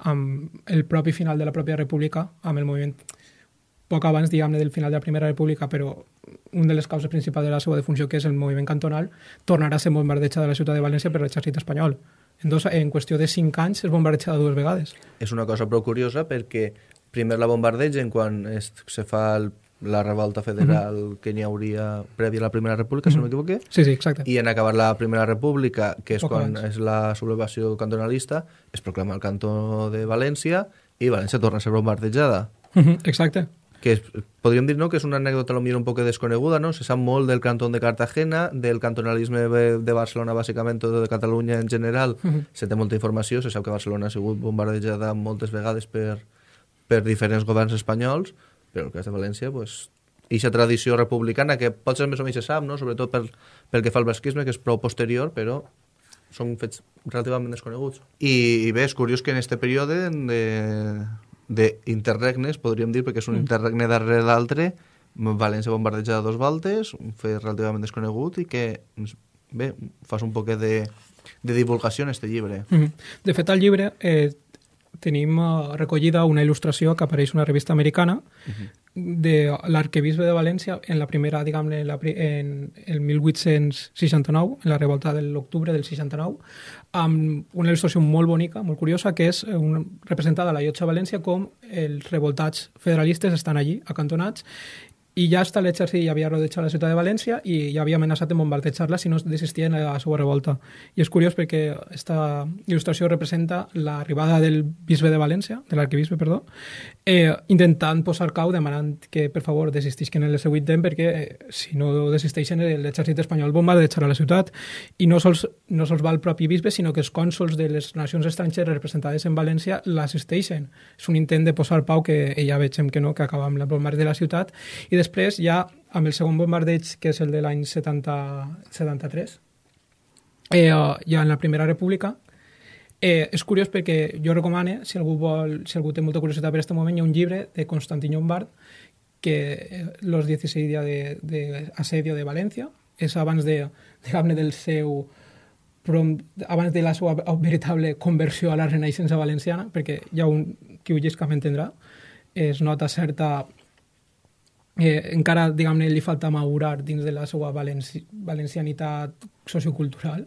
[SPEAKER 5] amb el propi final de la pròpia república, amb el moviment poc abans, diguem-ne, del final de la primera república, però un de les causes principals de la seva defunció, que és el moviment cantonal, tornarà a ser bombardejada de la ciutat de València per l'exèrcit espanyol. En, dos, en qüestió de cinc anys és bombardejada dues vegades.
[SPEAKER 3] És una cosa prou curiosa perquè primer la bombardegen quan es, se fa el, la revolta federal uh -huh. que n'hi hauria prèvia a la Primera República, uh -huh. si no m'equivoque,
[SPEAKER 5] Sí, sí, exacte.
[SPEAKER 3] i en acabar la Primera República, que és
[SPEAKER 5] Poc
[SPEAKER 3] quan
[SPEAKER 5] abans.
[SPEAKER 3] és la sublevació cantonalista, es proclama el cantó de València i València torna a ser bombardejada.
[SPEAKER 5] Uh -huh, exacte.
[SPEAKER 3] que és, podríem dir no, que és una anècdota potser un poc desconeguda, no? se sap molt del cantó de Cartagena, del cantonalisme de de Barcelona bàsicament, tot de Catalunya en general, uh -huh. se té molta informació, se sap que Barcelona ha sigut bombardejada moltes vegades per, per diferents governs espanyols, però el cas de València, pues, eixa tradició republicana que pot ser més o menys se sap, no? sobretot per, pel que fa al basquisme, que és prou posterior, però són fets relativament desconeguts. I, i bé, és curiós que en este període de, d'interregnes, podríem dir, perquè és un interregne darrere d'altre, València bombardejada dos voltes, un fet relativament desconegut i que, bé, fas un poquet de, de divulgació en este llibre.
[SPEAKER 5] Uh -huh. De fet, al llibre eh, tenim uh, recollida una il·lustració que apareix en una revista americana uh -huh. de l'arquebisbe de València en la primera, diguem-ne, en, la, en el 1869, en la revolta de l'octubre del 69, amb una il·lustració molt bonica, molt curiosa, que és eh, un, representada a la llotja de València com els revoltats federalistes estan allí, acantonats, i ja està l'exèrcit ja havia rodejat la ciutat de València i ja havia amenaçat de bombardejar-la si no desistien a la seva revolta. I és curiós perquè aquesta il·lustració representa l'arribada del bisbe de València, de l'arquebisbe, perdó, eh, intentant posar cau, demanant que, per favor, desistisquen el seu intent perquè eh, si no desisteixen l'exèrcit espanyol bombardejarà la ciutat i no sols, no sols va el propi bisbe, sinó que els cònsols de les nacions estrangeres representades en València l'assisteixen. És un intent de posar pau que eh, ja veiem que no, que acaba amb la bombardeig de la ciutat i després ja amb el segon bombardeig, que és el de l'any 70, 73, eh, ja en la Primera República, eh, és curiós perquè jo recomano, si algú, vol, si algú té molta curiositat per aquest moment, hi ha un llibre de Constantí Llombard que eh, los 16 días de, de asedio de València és abans de, diguem-ne, del seu prom, abans de la seva veritable conversió a la renaixença valenciana, perquè hi ha un qui ho llisca m'entendrà, es nota certa eh, encara, diguem-ne, li falta madurar dins de la seva valenci valencianitat sociocultural.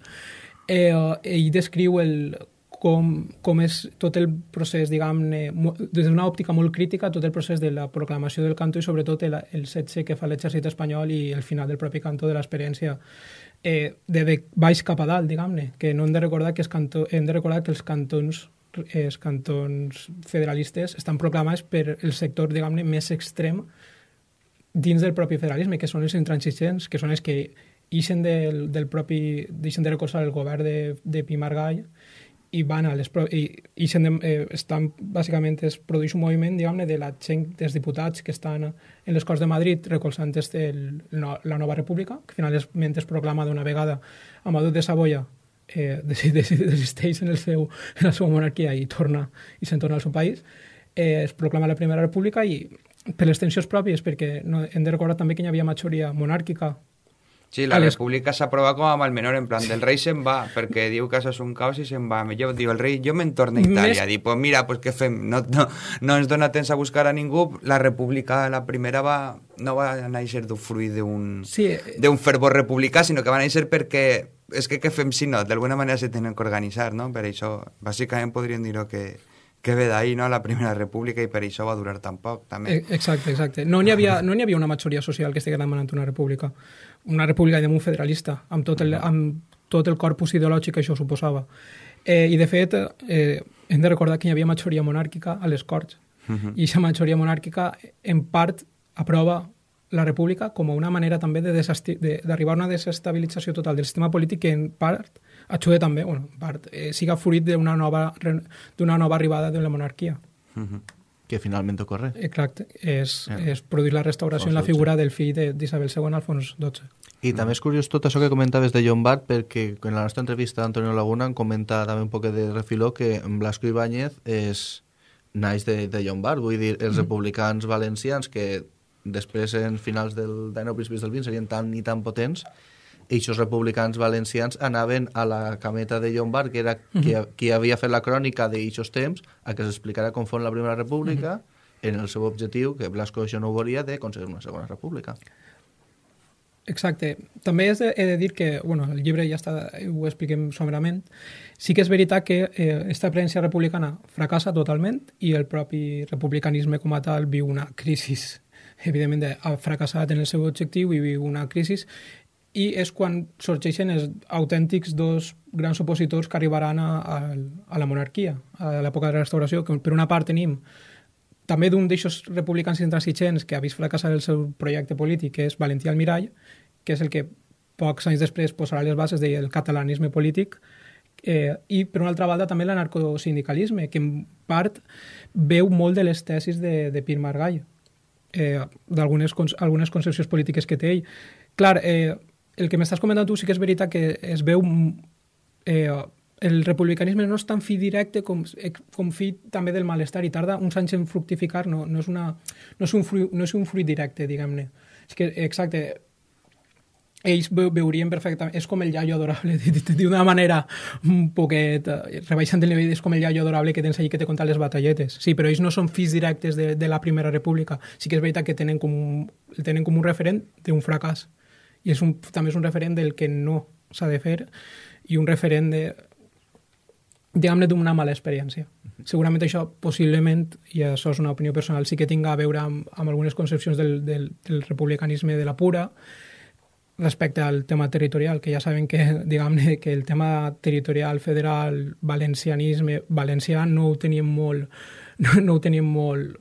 [SPEAKER 5] Eh, ell descriu el, com, com és tot el procés, diguem-ne, des d'una òptica molt crítica, tot el procés de la proclamació del canto i sobretot el, el setge que fa l'exèrcit espanyol i el final del propi canto de l'experiència eh, de, de baix cap a dalt, diguem-ne, que no hem de recordar que, els canto, hem de recordar que els cantons els cantons federalistes estan proclamats per el sector, diguem-ne, més extrem dins del propi federalisme, que són els intransigents, que són els que ixen del, del propi, deixen de recolzar el govern de, de Pi Margall i van a les... I, i de, eh, estan, bàsicament es produeix un moviment, diguem-ne, de la gent dels diputats que estan en les Corts de Madrid recolzant el, no, la nova república, que finalment es proclama d'una vegada Amadou de Saboya eh, desisteix en, el seu, en la seva monarquia i torna i se'n torna al seu país, eh, es proclama la Primera República i per les tensions pròpies, perquè no, hem de recordar també que hi havia majoria monàrquica
[SPEAKER 4] Sí, la les... república s'aprova com amb el menor, en plan, del rei se'n va, perquè diu que això és un caos i se'n va. Jo diu, el rei, jo me'n torno a Itàlia. Més... Diu, pues mira, pues què fem? No, no, no ens dona temps a buscar a ningú. La república, la primera, va, no va néixer d'un fruit d'un sí. d'un fervor republicà, sinó que va néixer perquè és que què fem si no? D'alguna manera se tenen que organitzar, no? Per això, bàsicament podríem dir que que ve d'ahir, no?, la Primera República, i per això va durar tan poc, també.
[SPEAKER 5] Eh, exacte, exacte. No n'hi havia, no havia una majoria social que estigués demanant una república una república un federalista, amb tot el, amb tot el corpus ideològic que això suposava. Eh, I, de fet, eh, hem de recordar que hi havia majoria monàrquica a les Corts, uh -huh. i aquesta majoria monàrquica, en part, aprova la república com a una manera també d'arribar a una desestabilització total del sistema polític que, en part, ajuda també, bueno, en part, eh, siga fruit d'una nova, nova arribada de la monarquia. Uh
[SPEAKER 3] -huh que finalment ocorre.
[SPEAKER 5] Exacte, és, yeah. és produir la restauració en la figura del fill d'Isabel II, Alfons XII.
[SPEAKER 3] I també és curiós tot això que comentaves de Llombard, perquè en la nostra entrevista d'Antonio Laguna em comenta també un poc de refiló que Blasco Ibáñez és, naix de, de Llombard, vull dir, els mm. republicans valencians que després en finals del XIX, principis del XX serien tan i tan potents, aquests republicans valencians anaven a la cameta de Llombard, que era qui, qui havia fet la crònica d'aquests temps, a que s'explicara com fon la Primera República, en el seu objectiu, que Blasco això no volia, de aconseguir una Segona República.
[SPEAKER 5] Exacte. També de, he de dir que, bueno, el llibre ja està, ho expliquem somerament, sí que és veritat que eh, esta presència republicana fracassa totalment i el propi republicanisme com a tal viu una crisi evidentment ha fracassat en el seu objectiu i viu una crisi i és quan sorgeixen els autèntics dos grans opositors que arribaran a, a, a la monarquia, a l'època de la restauració, que per una part tenim també d'un d'eixos republicans intransigents que ha vist fracassar el seu projecte polític, que és Valentí Almirall, que és el que pocs anys després posarà les bases del catalanisme polític, eh, i per una altra banda també l'anarcosindicalisme, que en part veu molt de les tesis de, de Pir Margall, eh, d'algunes algunes concepcions polítiques que té ell. Clar, eh, el que m'estàs comentant tu sí que és veritat que es veu... Eh, el republicanisme no és tan fi directe com, eh, com fi també del malestar i tarda uns anys en fructificar, no, no, és, una, no, és, un fruit, no és un fruit directe, diguem-ne. És que, exacte, ells veurien perfectament, és com el iaio adorable, d'una manera un poquet, eh, rebaixant el nivell, és com el iaio adorable que tens allí que te conta les batalletes. Sí, però ells no són fills directes de, de la Primera República. Sí que és veritat que tenen com tenen com un referent d'un fracàs i és un, també és un referent del que no s'ha de fer i un referent de diguem-ne d'una mala experiència. Segurament això possiblement, i això és una opinió personal, sí que tinga a veure amb, amb algunes concepcions del, del, del republicanisme de la pura respecte al tema territorial, que ja saben que, diguem-ne, que el tema territorial, federal, valencianisme, valencià no ho tenim molt, no, no ho tenim molt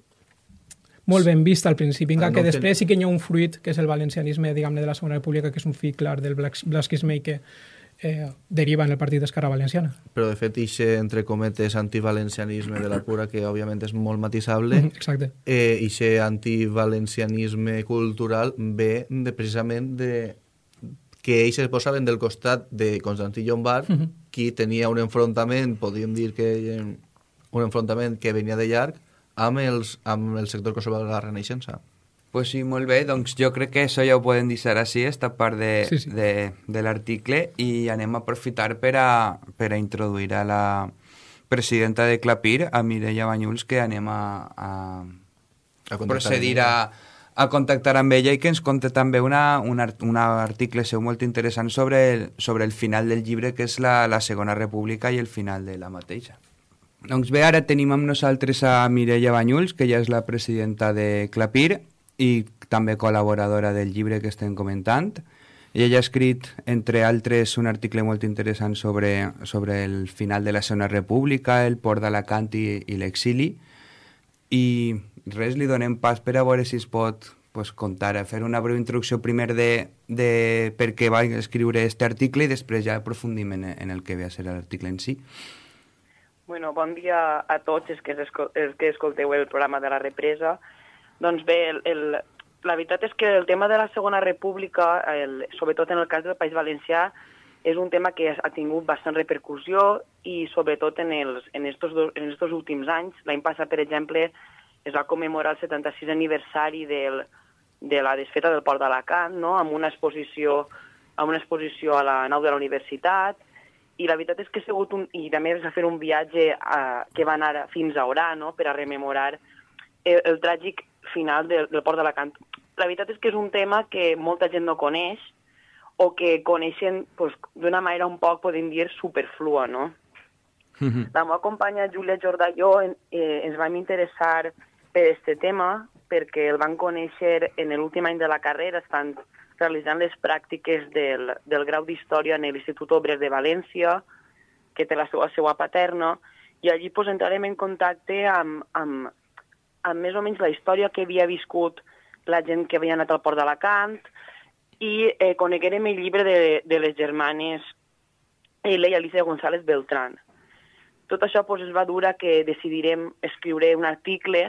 [SPEAKER 5] molt ben vist al principi, encara ah, que després sí que hi ha un fruit, que és el valencianisme, diguem-ne, de la Segona República, que és un fill clar del blasquisme i que eh, deriva en el partit d'Esquerra Valenciana.
[SPEAKER 3] Però, de fet, ixe, entre cometes, antivalencianisme de la pura, que òbviament és molt matisable,
[SPEAKER 5] Exacte.
[SPEAKER 3] eh, ixe antivalencianisme cultural ve de, precisament de que ells es posaven del costat de Constantí Llombard, uh -huh. qui tenia un enfrontament, podríem dir que un enfrontament que venia de llarg, amb, els, amb el sector kosovo de la Renaixença.
[SPEAKER 4] Pues sí, molt bé, doncs jo crec que això ja ho podem deixar així, esta part de, sí, sí. de, de l'article, i anem a aprofitar per a, per a introduir a la presidenta de Clapir, a Mireia Banyuls, que anem a, a, a procedir a, a contactar amb ella i que ens conta també una, un, un article seu molt interessant sobre el, sobre el final del llibre, que és la, la Segona República i el final de la mateixa. Doncs bé, ara tenim amb nosaltres a Mireia Banyuls, que ja és la presidenta de Clapir i també col·laboradora del llibre que estem comentant. Ella ha escrit, entre altres, un article molt interessant sobre, sobre el final de la Segona República, el port d'Alacant i, i l'exili. I res, li donem pas per a veure si es pot pues, contar, fer una breu introducció primer de, de per què va escriure aquest article i després ja aprofundim en, en el que ve a ser l'article en si.
[SPEAKER 7] Bueno, bon dia a tots els que, els que escolteu el programa de la represa. Doncs bé, el, el, la veritat és que el tema de la Segona República, el, sobretot en el cas del País Valencià, és un tema que ha tingut bastant repercussió i sobretot en, els, en, estos, en estos últims anys. L'any passat, per exemple, es va commemorar el 76 aniversari del, de la desfeta del port d'Alacant, no? amb una exposició amb una exposició a la nau de la universitat, i la veritat és que ha sigut un... I també es va fer un viatge a, que va anar fins a Orà, no?, per a rememorar el, el tràgic final del, del port d'Alacant. La veritat és que és un tema que molta gent no coneix o que coneixen pues, d'una manera un poc, podem dir, superflua, no? Mm -hmm. La meva companya Júlia Jordà i jo eh, ens vam interessar per aquest tema perquè el van conèixer en l'últim any de la carrera, estan realitzant les pràctiques del, del grau d'Història en l'Institut Obrer de València, que té la seva seva paterna, i allí pues, entrarem en contacte amb, amb, amb més o menys la història que havia viscut la gent que havia anat al port d'Alacant i eh, coneguerem el llibre de, de les germanes Ella i Alicia González Beltrán. Tot això pues, es va dur a que decidirem escriure un article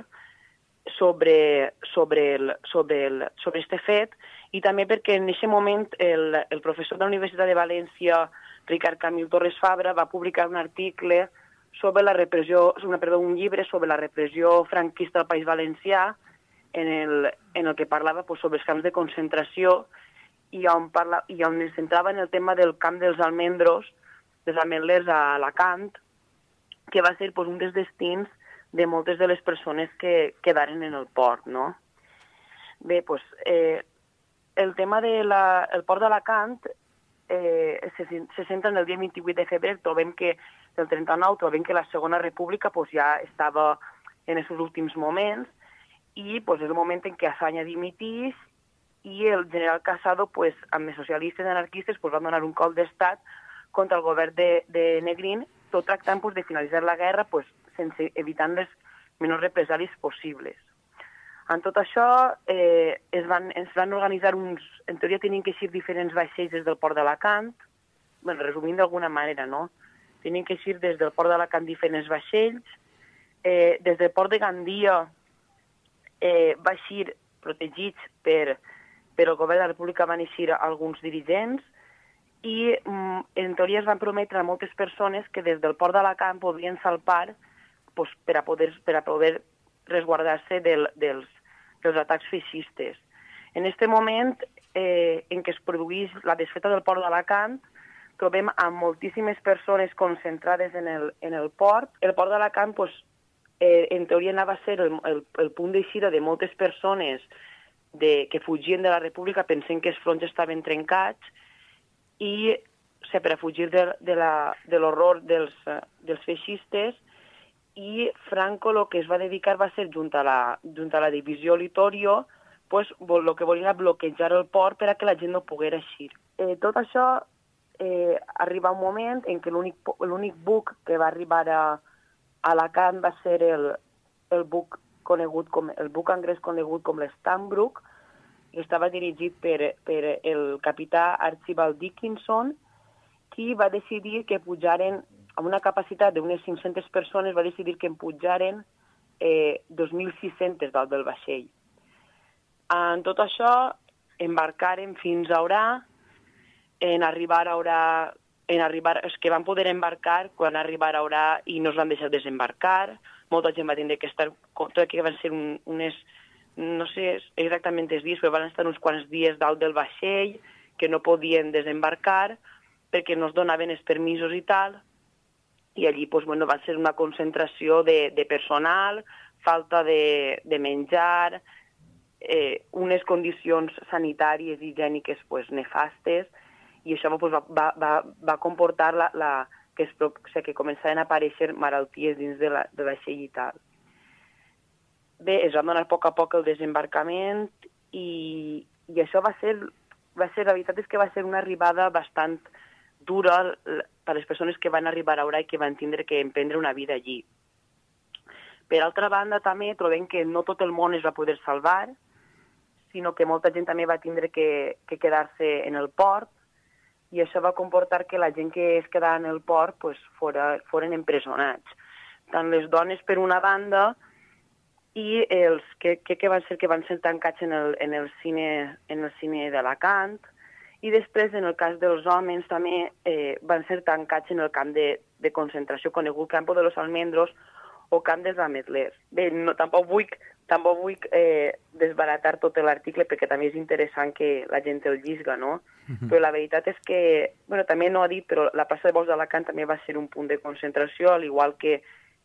[SPEAKER 7] sobre, sobre, el, sobre, el, sobre este fet i també perquè en aquest moment el, el professor de la Universitat de València, Ricard Camil Torres Fabra, va publicar un article sobre la repressió, una, perdó, un llibre sobre la repressió franquista al País Valencià, en el, en el que parlava pues, sobre els camps de concentració i on, parla, i on es centrava en el tema del camp dels almendros, dels ametlers a Alacant, que va ser pues, un dels destins de moltes de les persones que quedaren en el port, no? Bé, pues, eh, el tema del de port d'Alacant eh, se, se centra en el dia 28 de febrer, trobem que del 39 trobem que la Segona República pues, ja estava en els últims moments i pues, és el moment en què Asanya dimitís i el general Casado, pues, amb els socialistes i anarquistes, pues, van donar un cop d'estat contra el govern de, de Negrín, tot tractant pues, de finalitzar la guerra pues, sense evitant les menors represàlies possibles. En tot això eh, es, van, es van organitzar uns... En teoria tenien que eixir diferents vaixells des del port d'Alacant, bueno, resumint d'alguna manera, no? Tenien que eixir des del port d'Alacant diferents vaixells, eh, des del port de Gandia eh, va eixir protegits per, per el govern de la República van eixir alguns dirigents i mm, en teoria es van prometre a moltes persones que des del port d'Alacant podrien salpar pues, per, a poder, per a poder resguardar-se del, dels, dels atacs feixistes. En aquest moment eh, en què es produeix la desfeta del port d'Alacant, trobem a moltíssimes persones concentrades en el, en el port. El port d'Alacant, pues, eh, en teoria, anava a ser el, el, el punt d'eixida de moltes persones de, que fugien de la república pensant que els fronts estaven trencats i o sigui, per a fugir de, de l'horror de dels, dels feixistes i Franco el que es va dedicar va ser, junt a la, junt a la divisió Litorio, pues, el que volia bloquejar el port per a que la gent no poguera eixir. Eh, tot això eh, arriba un moment en què l'únic buc que va arribar a, a Alacant va ser el, el buc conegut com el buc anglès conegut com l'Stanbrook, i estava dirigit per, per el capità Archibald Dickinson, qui va decidir que pujaren amb una capacitat d'unes 500 persones, va decidir que en pujaren eh, 2.600 dalt del vaixell. En tot això, embarcaren fins a Orà, en arribar a Orà, en arribar, és que van poder embarcar quan arribar a Orà i no es van deixar desembarcar, molta gent va tindre que estar, tot que van ser un, unes, no sé exactament els dies, però van estar uns quants dies dalt del vaixell, que no podien desembarcar, perquè no es donaven els permisos i tal, i allí pues, bueno, va ser una concentració de, de personal, falta de, de menjar, eh, unes condicions sanitàries i higièniques pues, nefastes, i això pues, va, va, va comportar la, la, que, es, o sigui, que començaven a aparèixer malalties dins de la, de la i tal. Bé, es va donar a poc a poc el desembarcament i, i això va ser, va ser, la veritat és que va ser una arribada bastant dura per a les persones que van arribar a Aura i que van tindre que emprendre una vida allí. Per altra banda, també trobem que no tot el món es va poder salvar, sinó que molta gent també va tindre que, que quedar-se en el port, i això va comportar que la gent que es quedava en el port pues, fora, foren empresonats. tant les dones per una banda i els que, que, que van ser que van ser tancats en el, en el cine en el cine d'Alacant i després en el cas dels homes també eh, van ser tancats en el camp de, de concentració conegut Campo de los Almendros o Camp dels Ametlers. Bé, no, tampoc vull, tampoc vull eh, desbaratar tot l'article perquè també és interessant que la gent el llisga, no? Uh -huh. Però la veritat és que, bueno, també no ha dit, però la plaça de Bosc d'Alacant també va ser un punt de concentració, al igual que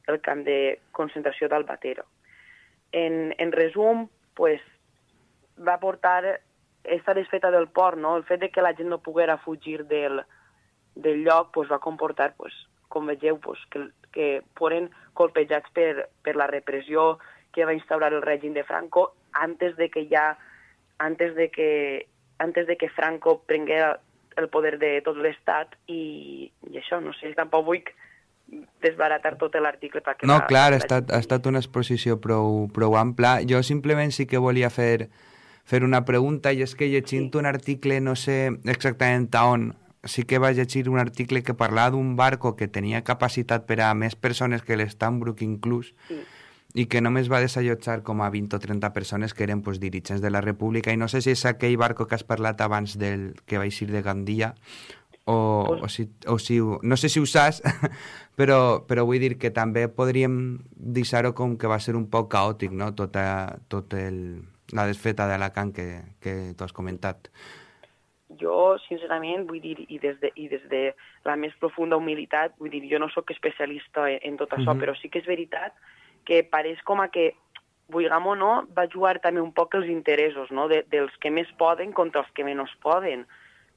[SPEAKER 7] el camp de concentració d'Albatera. En, en resum, pues, va portar aquesta desfeta del port, no? el fet de que la gent no poguera fugir del, del lloc pues, va comportar, pues, com vegeu, pues, que, que foren colpejats per, per la repressió que va instaurar el règim de Franco antes de que ja antes de que, antes de que Franco prengués el poder de tot l'Estat i, i això, no sé, tampoc vull desbaratar tot l'article perquè...
[SPEAKER 4] No,
[SPEAKER 7] la,
[SPEAKER 4] clar,
[SPEAKER 7] la,
[SPEAKER 4] ha estat, ha estat una exposició prou, prou ampla. Jo simplement sí que volia fer, fer una pregunta i és que llegint sí. un article, no sé exactament a on, sí que vaig llegir un article que parlava d'un barco que tenia capacitat per a més persones que l'Stambrook inclús, sí i que només va desallotjar com a 20 o 30 persones que eren pues, dirigents de la República i no sé si és aquell barco que has parlat abans del que va eixir de Gandia o, o, si, o si, no sé si ho saps, però, però vull dir que també podríem deixar-ho com que va ser un poc caòtic, no?, tota, tot el, la desfeta d'Alacant que, que tu has comentat.
[SPEAKER 7] Jo, sincerament, vull dir, i des, de, i des de la més profunda humilitat, vull dir, jo no sóc especialista en, en tot això, uh -huh. però sí que és veritat que pareix com a que, vulguem o no, va jugar també un poc els interessos no? de, dels que més poden contra els que menys poden.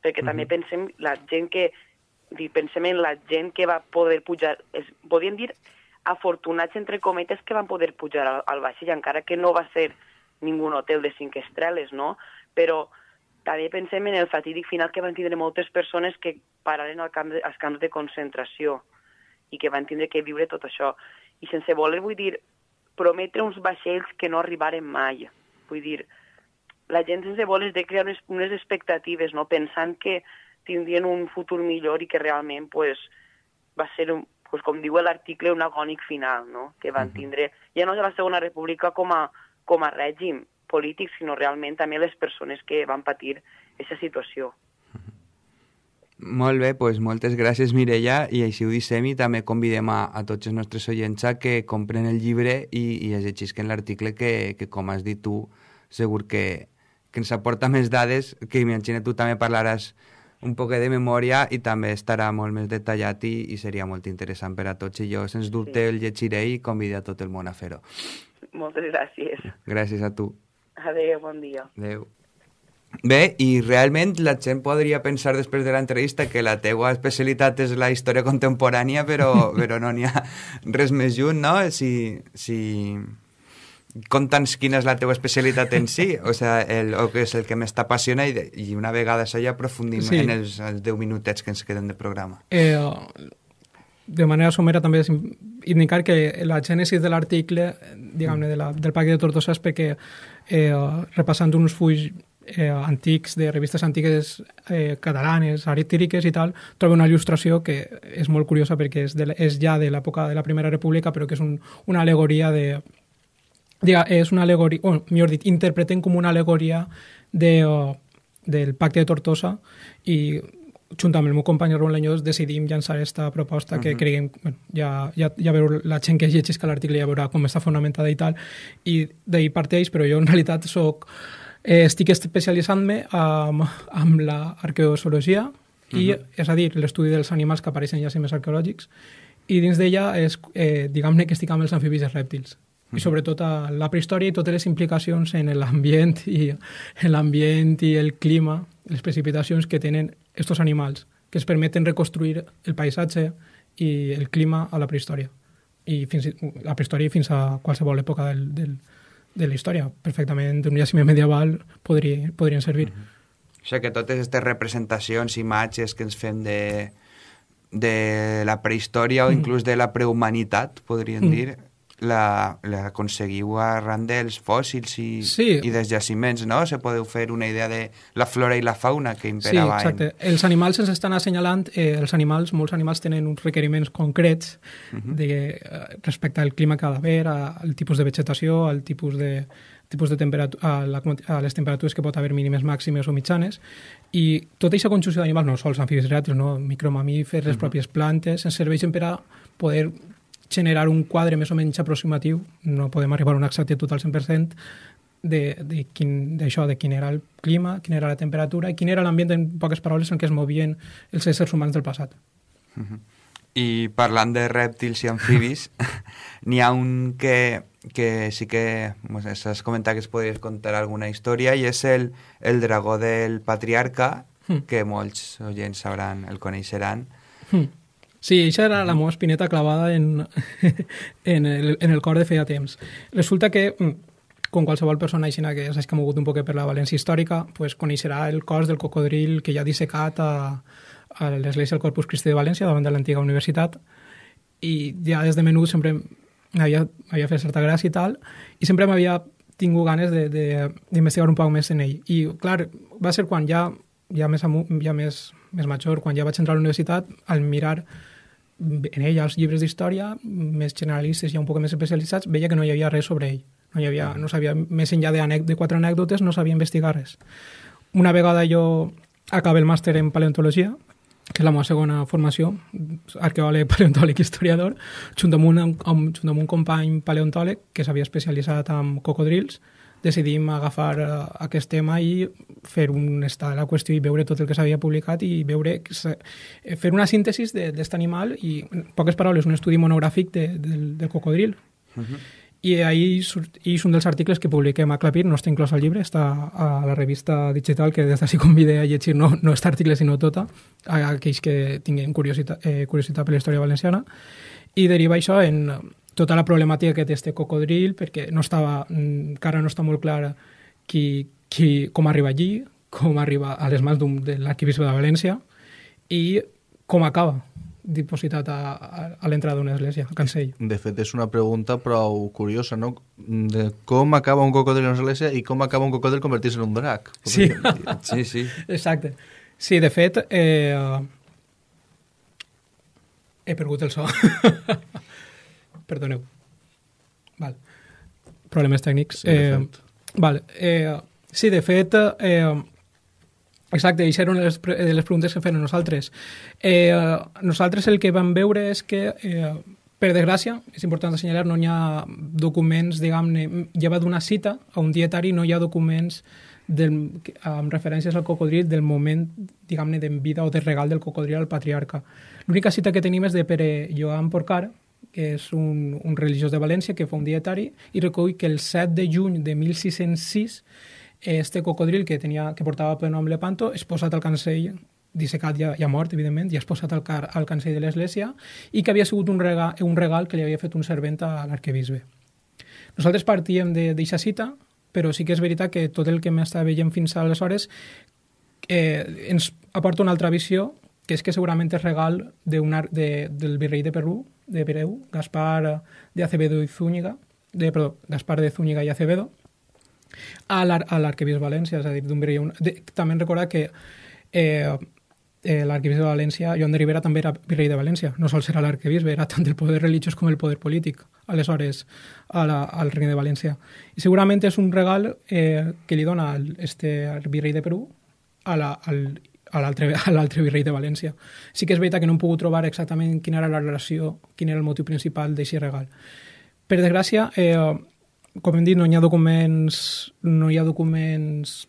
[SPEAKER 7] Perquè uh -huh. també pensem la gent que dir, pensem en la gent que va poder pujar, es, podríem dir afortunats entre cometes que van poder pujar al, al vaixell, encara que no va ser ningú hotel de cinc estrelles, no? Però també pensem en el fatídic final que van tindre moltes persones que pararen al camp de, als camps de concentració i que van tindre que viure tot això i sense voler, vull dir, prometre uns vaixells que no arribaren mai. Vull dir, la gent sense voler de crear unes, unes expectatives, no? pensant que tindrien un futur millor i que realment pues, va ser, un, pues, com diu l'article, un agònic final, no? que van tindre, ja no és la Segona República com a, com a règim polític, sinó realment també les persones que van patir aquesta situació.
[SPEAKER 4] Molt bé, doncs moltes gràcies Mireia i així ho dissem i també convidem a, a tots els nostres oients a que compren el llibre i, i es llegisquen l'article que, que com has dit tu segur que, que ens aporta més dades que imagina tu també parlaràs un poc de memòria i també estarà molt més detallat i, i seria molt interessant per a tots i jo sens dubte el llegiré i convido a tot el món a fer-ho.
[SPEAKER 7] Moltes gràcies.
[SPEAKER 4] Gràcies a tu.
[SPEAKER 7] Adéu, bon dia.
[SPEAKER 4] Adéu. Bé, i realment la gent podria pensar després de l'entrevista que la teua especialitat és la història contemporània, però, però no n'hi ha res més junt, no? Si, si... Conta'ns quina és la teua especialitat en si, o, sea, el, o que és el que més t'apassiona i, i una vegada això ja aprofundim sí. en els, els 10 minutets que ens queden de programa.
[SPEAKER 5] Eh, de manera somera també és indicar que la gènesi de l'article, diguem-ne, de la, del pacte de Tortosa és perquè eh, repassant uns fulls eh, antics, de revistes antigues eh, catalanes, satíriques i tal, trobo una il·lustració que és molt curiosa perquè és, de, és ja de l'època de la Primera República, però que és un, una alegoria de... Diga, és una alegoria, o millor dit, interpreten com una alegoria de, del pacte de Tortosa i junt amb el meu company Ron Lenyós decidim llançar aquesta proposta que uh -huh. creiem, bueno, ja, ja, ja veureu la gent que llegeix l'article ja veurà com està fonamentada i tal, i d'ahir parteix, però jo en realitat sóc Eh, estic especialitzant-me amb, amb l'arqueologia, uh -huh. i, és a dir, l'estudi dels animals que apareixen ja jaciments arqueològics, i dins d'ella, és, eh, diguem-ne que estic amb els amfibis i rèptils. I sobretot a la prehistòria i totes les implicacions en l'ambient i en l'ambient i el clima, les precipitacions que tenen aquests animals, que es permeten reconstruir el paisatge i el clima a la prehistòria. I fins, la prehistòria fins a qualsevol època del, del, de la història. Perfectament, d'un jaciment medieval podria, podrien servir. Mm
[SPEAKER 4] -hmm. O sigui que totes aquestes representacions, imatges que ens fem de, de la prehistòria o mm. inclús de la prehumanitat, podríem mm. dir, la, la aconseguiu arran dels fòssils i,
[SPEAKER 5] Sí.
[SPEAKER 4] i dels jaciments, no? Se podeu fer una idea de la flora i la fauna que
[SPEAKER 5] Sí,
[SPEAKER 4] imperava
[SPEAKER 5] exacte. Els animals ens estan assenyalant, eh, els animals, molts animals tenen uns requeriments concrets de, eh, respecte al clima que ha d'haver, al tipus de vegetació, al tipus de, tipus de temperatura, a, la, a les temperatures que pot haver mínimes, màximes o mitjanes, i tota aquesta conjunció d'animals, no sols amfibis rèptils, no? micromamífers, les pròpies plantes, ens serveixen per a poder generar un quadre més o menys aproximatiu, no podem arribar a una exactitud al 100%, de, de quin, d'això, de quin era el clima, quina era la temperatura i quin era l'ambient, en poques paraules, en què es movien els éssers humans del passat.
[SPEAKER 4] I parlant de rèptils i amfibis, n'hi ha un que, que sí que pues, has comentat que es podries contar alguna història i és el, el dragó del patriarca,
[SPEAKER 5] Mm.
[SPEAKER 4] que molts oients sabran, el coneixeran.
[SPEAKER 5] Hmm. Sí, això era la meva espineta clavada en, en, el, en el cor de feia temps. Resulta que, mm, com qualsevol persona aixina que s'hagi mogut un poc per la València històrica, pues, coneixerà el cos del cocodril que hi ha dissecat a, a l'església del Corpus Christi de València, davant de l'antiga universitat, i ja des de menut sempre m'havia fet certa gràcia i tal, i sempre m'havia tingut ganes de- de- d'investigar un poc més en ell. I, clar, va ser quan ja, ja, més, amu, ja més, més major, quan ja vaig entrar a la universitat, al mirar en ell els llibres d'història, més generalistes i un poc més especialitzats, veia que no hi havia res sobre ell. No hi havia, no sabia, més enllà de, de quatre anècdotes, no sabia investigar res. Una vegada jo acabé el màster en paleontologia, que és la meva segona formació, arqueòleg, paleontòleg historiador, junt amb un, amb, junt amb un company paleontòleg que s'havia especialitzat en cocodrils, decidim agafar uh, aquest tema i fer un estar a la qüestió i veure tot el que s'havia publicat i veure eh, fer una síntesi d'aquest animal i, en poques paraules, un estudi monogràfic de, del, del cocodril. I ahir surt- i és un dels articles que publiquem a Clapir, no està inclòs al llibre, està a la revista digital, que des d'ací convide a llegir no, no aquest article, sinó tota, a aquells que tinguin curiositat, eh, curiositat per la història valenciana, i deriva això en eh, tota la problemàtica que té este cocodril, perquè no estava, mm, encara no està molt clar qui, qui, com arriba allí, com arriba a les mans de l'arquibisbe de València, i com acaba dipositat a, a, a l'entrada d'una església, a Cancell.
[SPEAKER 3] De fet, és una pregunta prou curiosa, no? De com acaba un cocodril en una església i com acaba un cocodril convertir-se en un drac.
[SPEAKER 5] Sí.
[SPEAKER 4] Sí, sí.
[SPEAKER 5] Exacte. Sí, de fet, eh, he perdut el so. Perdoneu. Val. Problemes tècnics.
[SPEAKER 3] Sí, de
[SPEAKER 5] eh, val. Eh, sí, de fet, eh, exacte, això eren les, pre- de les preguntes que fem nosaltres. Eh, nosaltres el que vam veure és que, eh, per desgràcia, és important assenyalar, no hi ha documents, diguem-ne, lleva d'una cita a un dietari, no hi ha documents del, amb referències al cocodril del moment, diguem-ne, de vida o de regal del cocodril al patriarca. L'única cita que tenim és de Pere Joan Porcar, que és un, un religiós de València que fa un dietari i recull que el 7 de juny de 1606 este cocodril que, tenia, que portava per nom Lepanto és posat al cancell dissecat ja, ja mort, evidentment, i és posat al, car, al cancell de l'església i que havia sigut un regal, un regal que li havia fet un servent a l'arquebisbe. Nosaltres partíem d'aquesta cita, però sí que és veritat que tot el que m'estava veient fins aleshores eh, ens aporta una altra visió, que és que segurament és regal de un ar- de, del virrei de Perú, de Perú, Gaspar de Acevedo i Zúñiga, de, perdó, Gaspar de Zúñiga i Acevedo, a l'ar- a l'arquebisbe València, és a dir, d'un virrei... un- De, també recordar que eh, eh, l'arquebisbe de València, Joan de Rivera, també era virrei de València. No sols era l'arquebisbe, era tant el poder religiós com el poder polític, aleshores, a la, al regne de València. I segurament és un regal eh, que li dona el, este el virrei de Perú a la, al, a l'altre virrei de València. Sí que és veritat que no hem pogut trobar exactament quina era la relació, quin era el motiu principal d'aquest regal. Per desgràcia, eh, com hem dit, no hi ha documents, no hi ha documents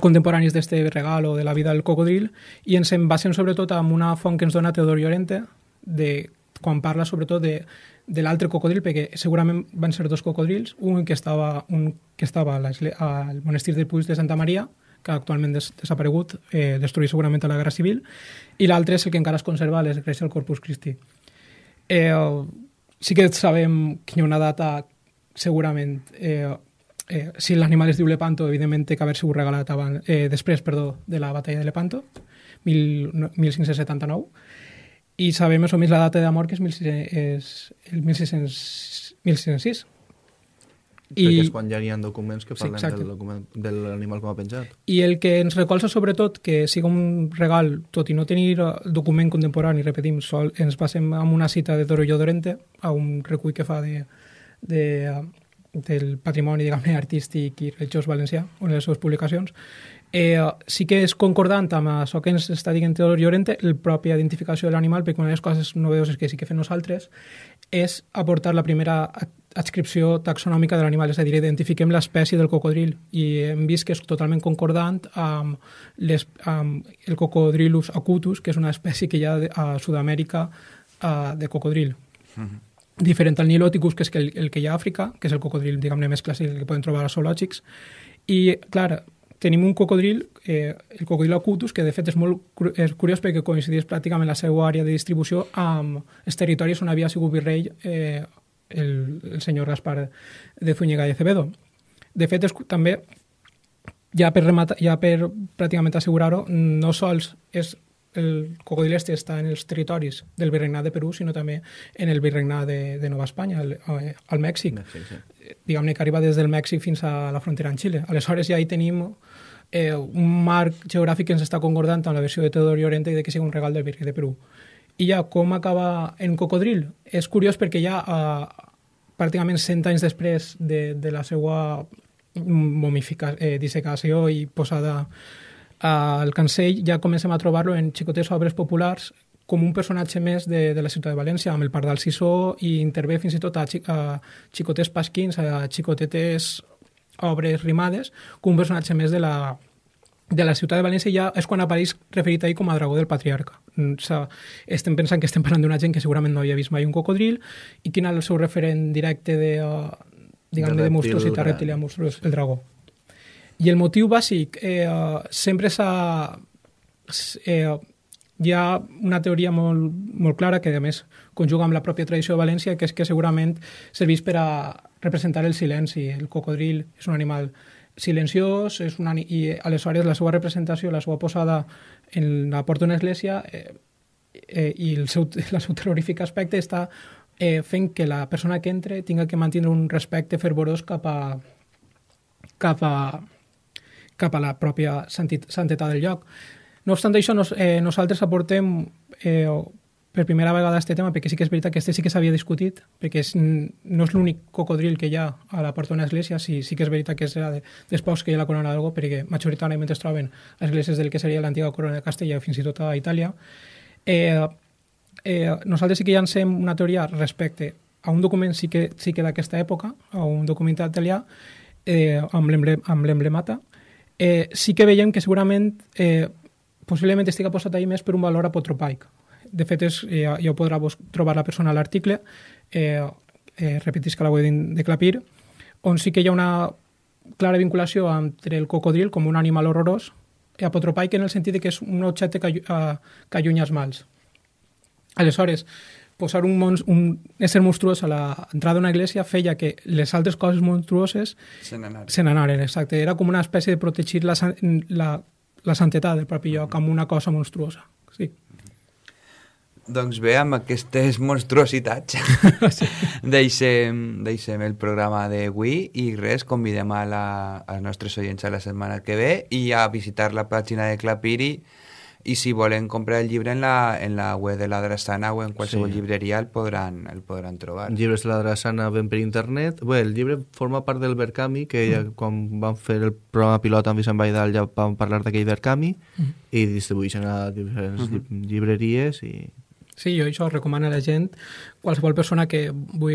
[SPEAKER 5] contemporanis d'este regal o de la vida del cocodril i ens en basem sobretot en una font que ens dona Teodor Llorente de, quan parla sobretot de, de l'altre cocodril, perquè segurament van ser dos cocodrils, un que estava, un que estava al monestir de Puig de Santa Maria, que actualment des, desaparegut, eh, destruït segurament a la Guerra Civil, i l'altre és el que encara es conserva a l'església del Corpus Christi. Eh, sí que sabem que hi ha una data segurament eh, eh, si l'animal es diu Lepanto, evidentment té que haver sigut regalat abans, eh, després perdó, de la batalla de Lepanto, mil, no, 1579, i sabem més o menys la data de mort que és, 1600, és el 1600, 1606.
[SPEAKER 3] I... Perquè és quan ja hi ha documents que
[SPEAKER 5] Sí,
[SPEAKER 3] parlen
[SPEAKER 5] exacte.
[SPEAKER 3] del document, de l'animal com ha penjat.
[SPEAKER 5] I el que ens recolza sobretot que siga un regal, tot i no tenir document contemporani, repetim, sol, ens passem amb una cita de Torello Dorente, a un recull que fa de, de, del patrimoni diguem artístic i religiós valencià, una de les seves publicacions, eh, sí que és concordant amb això que ens està dient Teodor Llorente, la pròpia identificació de l'animal, perquè una de les coses novedoses que sí que fem nosaltres és aportar la primera adscripció taxonòmica de l'animal, és a dir, identifiquem l'espècie del cocodril i hem vist que és totalment concordant amb, les, amb el cocodrilus acutus, que és una espècie que hi ha de- a Sud-amèrica uh, de cocodril. Diferent al Niloticus, que és el, el que hi ha a Àfrica, que és el cocodril, diguem-ne, més clàssic que podem trobar als zoològics. I, clar, tenim un cocodril, eh, el cocodril acutus, que de fet és molt cur- és curiós perquè coincideix pràcticament la seva àrea de distribució amb els territoris on havia sigut virrei eh, el, el senyor Gaspar de Zúñiga i Acevedo. De fet, és, també, ja per, rematar, ja per pràcticament assegurar-ho, no sols és el cocodril este està en els territoris del virregnat de Perú, sinó també en el virregnat de, de Nova Espanya, al, eh, al Mèxic
[SPEAKER 3] Sí, sí.
[SPEAKER 5] diguem-ne que arriba des del Mèxic fins a la frontera amb Xile. Aleshores ja hi tenim eh, un marc geogràfic que ens està concordant amb la versió de Teodor Llorente i de que sigui un regal del virrei de Perú. I ja com acaba en cocodril? És curiós perquè ja eh, pràcticament 100 anys després de, de la seva eh, dissecació i posada al cancell ja comencem a trobar-lo en xicotes obres populars com un personatge més de, de la ciutat de València, amb el Pardal Sisó, i intervé fins i tot a, a xicotes pasquins, a xicotetes obres rimades, com un personatge més de la, de la ciutat de València ja és quan apareix referit ahir com a dragó del patriarca. Mm, O sigui, estem pensant que estem parlant d'una gent que segurament no havia vist mai un cocodril i quin és el seu referent directe de, uh, diguem
[SPEAKER 3] De
[SPEAKER 5] de, de monstruositat
[SPEAKER 3] gran.
[SPEAKER 5] reptilià monstruós, el dragó. I el motiu bàsic eh, uh, sempre s'ha... Eh, hi ha una teoria molt, molt clara que, a més, conjuga amb la pròpia tradició de València, que és que segurament serveix per a representar el silenci. El cocodril és un animal silenciós és un, ani- i aleshores la seva representació, la seva posada en la porta d'una església eh, eh, i el seu, el seu terrorífic aspecte està eh, fent que la persona que entre tinga que mantenir un respecte fervorós cap a, cap a, cap a la pròpia santit, santetat del lloc. No obstant això, nos, eh, nosaltres aportem eh, per primera vegada aquest tema, perquè sí que és veritat que este sí que s'havia discutit, perquè és, no és l'únic cocodril que hi ha a la porta d'una església, sí, sí que és veritat que és de, dels pocs que hi ha la corona d'Aragó, perquè majoritàriament es troben a esglésies del que seria l'antiga corona de Castella, fins i tot a Itàlia. Eh, eh, nosaltres sí que llancem una teoria respecte a un document sí que, sí que d'aquesta època, a un document italià, eh, amb l'emble- amb l'emblemata, eh, sí que veiem que segurament eh, possiblement estiga posat ahí més per un valor apotropaic. De fet, és, eh, ja ho podrà vos trobar la persona a l'article, eh, eh, repetisc a la web de Clapir, on sí que hi ha una clara vinculació entre el cocodril com un animal horrorós i apotropaic en el sentit de que és un objecte que, allu- eh, que allunya els mals. Aleshores, posar un, mons, un ésser monstruós a l'entrada d'una església feia que les altres coses monstruoses
[SPEAKER 4] Se n'anaren.
[SPEAKER 5] exacte. Era com una espècie de protegir la, la, la santetat del propi lloc amb una cosa monstruosa. Sí.
[SPEAKER 4] Doncs bé, amb aquestes monstruositats deixem, deixem el programa d'avui i res, convidem a la, als nostres oients a la setmana que ve i a visitar la pàgina de Clapiri i si volen comprar el llibre en la, en la web de la Drassana o en qualsevol
[SPEAKER 3] Sí.
[SPEAKER 4] llibreria el podran, el podran trobar.
[SPEAKER 3] Llibres de la Drassana ben per internet. Bé, el llibre forma part del Verkami, que ja, quan vam fer el programa pilot amb Vicent Baidal ja vam parlar d'aquell Verkami, i distribueixen a diferents lli- llibreries i...
[SPEAKER 5] Sí, jo això recomano a la gent, qualsevol persona que vulgui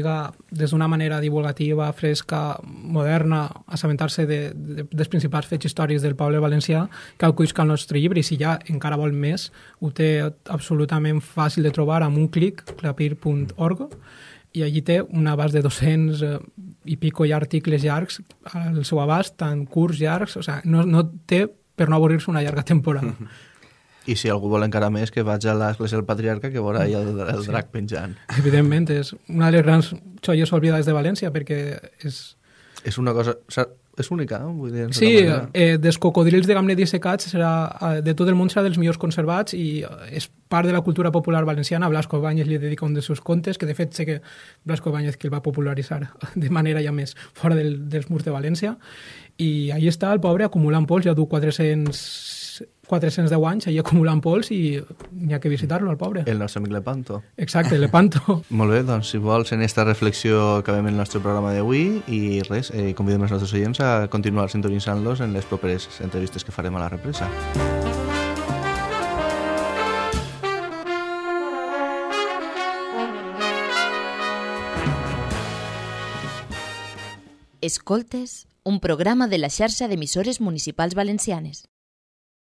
[SPEAKER 5] des d'una manera divulgativa, fresca, moderna, assabentar-se de, de, dels principals fets històrics del poble valencià, que acuisca el nostre llibre i si ja encara vol més, ho té absolutament fàcil de trobar amb un clic, clapir.org, i allí té un abast de 200 eh, i pico ja articles llargs al seu abast, tant curts, llargs, o sigui, no, no té per no avorrir-se una llarga temporada.
[SPEAKER 3] I si algú vol encara més, que vaig a l'església del Patriarca, que veurà el, el drac penjant.
[SPEAKER 5] Evidentment, és una de les grans xolles oblidades de València perquè és,
[SPEAKER 3] És una cosa... sa- És única, no? Vull dir,
[SPEAKER 5] Sí, eh, dels cocodrils de gamlet dissecats serà, eh, de tot el món serà dels millors conservats i eh, és part de la cultura popular valenciana. Blasco Ibáñez li dedica un dels seus contes, que de fet sé que Blasco Ibáñez que el va popularitzar de manera ja més fora del, dels murs de València. I ahí està el pobre acumulant pols, ja du 400, 410 anys ahí acumulant pols i n'hi ha que visitar-lo, el pobre.
[SPEAKER 3] El nostre amic Lepanto.
[SPEAKER 5] Exacte, Lepanto.
[SPEAKER 3] Molt bé, doncs si vols en esta reflexió acabem el nostre programa d'avui i res, eh, convidem els nostres oients a continuar sintonitzant-los en les properes entrevistes que farem a la represa.
[SPEAKER 1] Escoltes, un programa de la xarxa d'emissores municipals valencianes.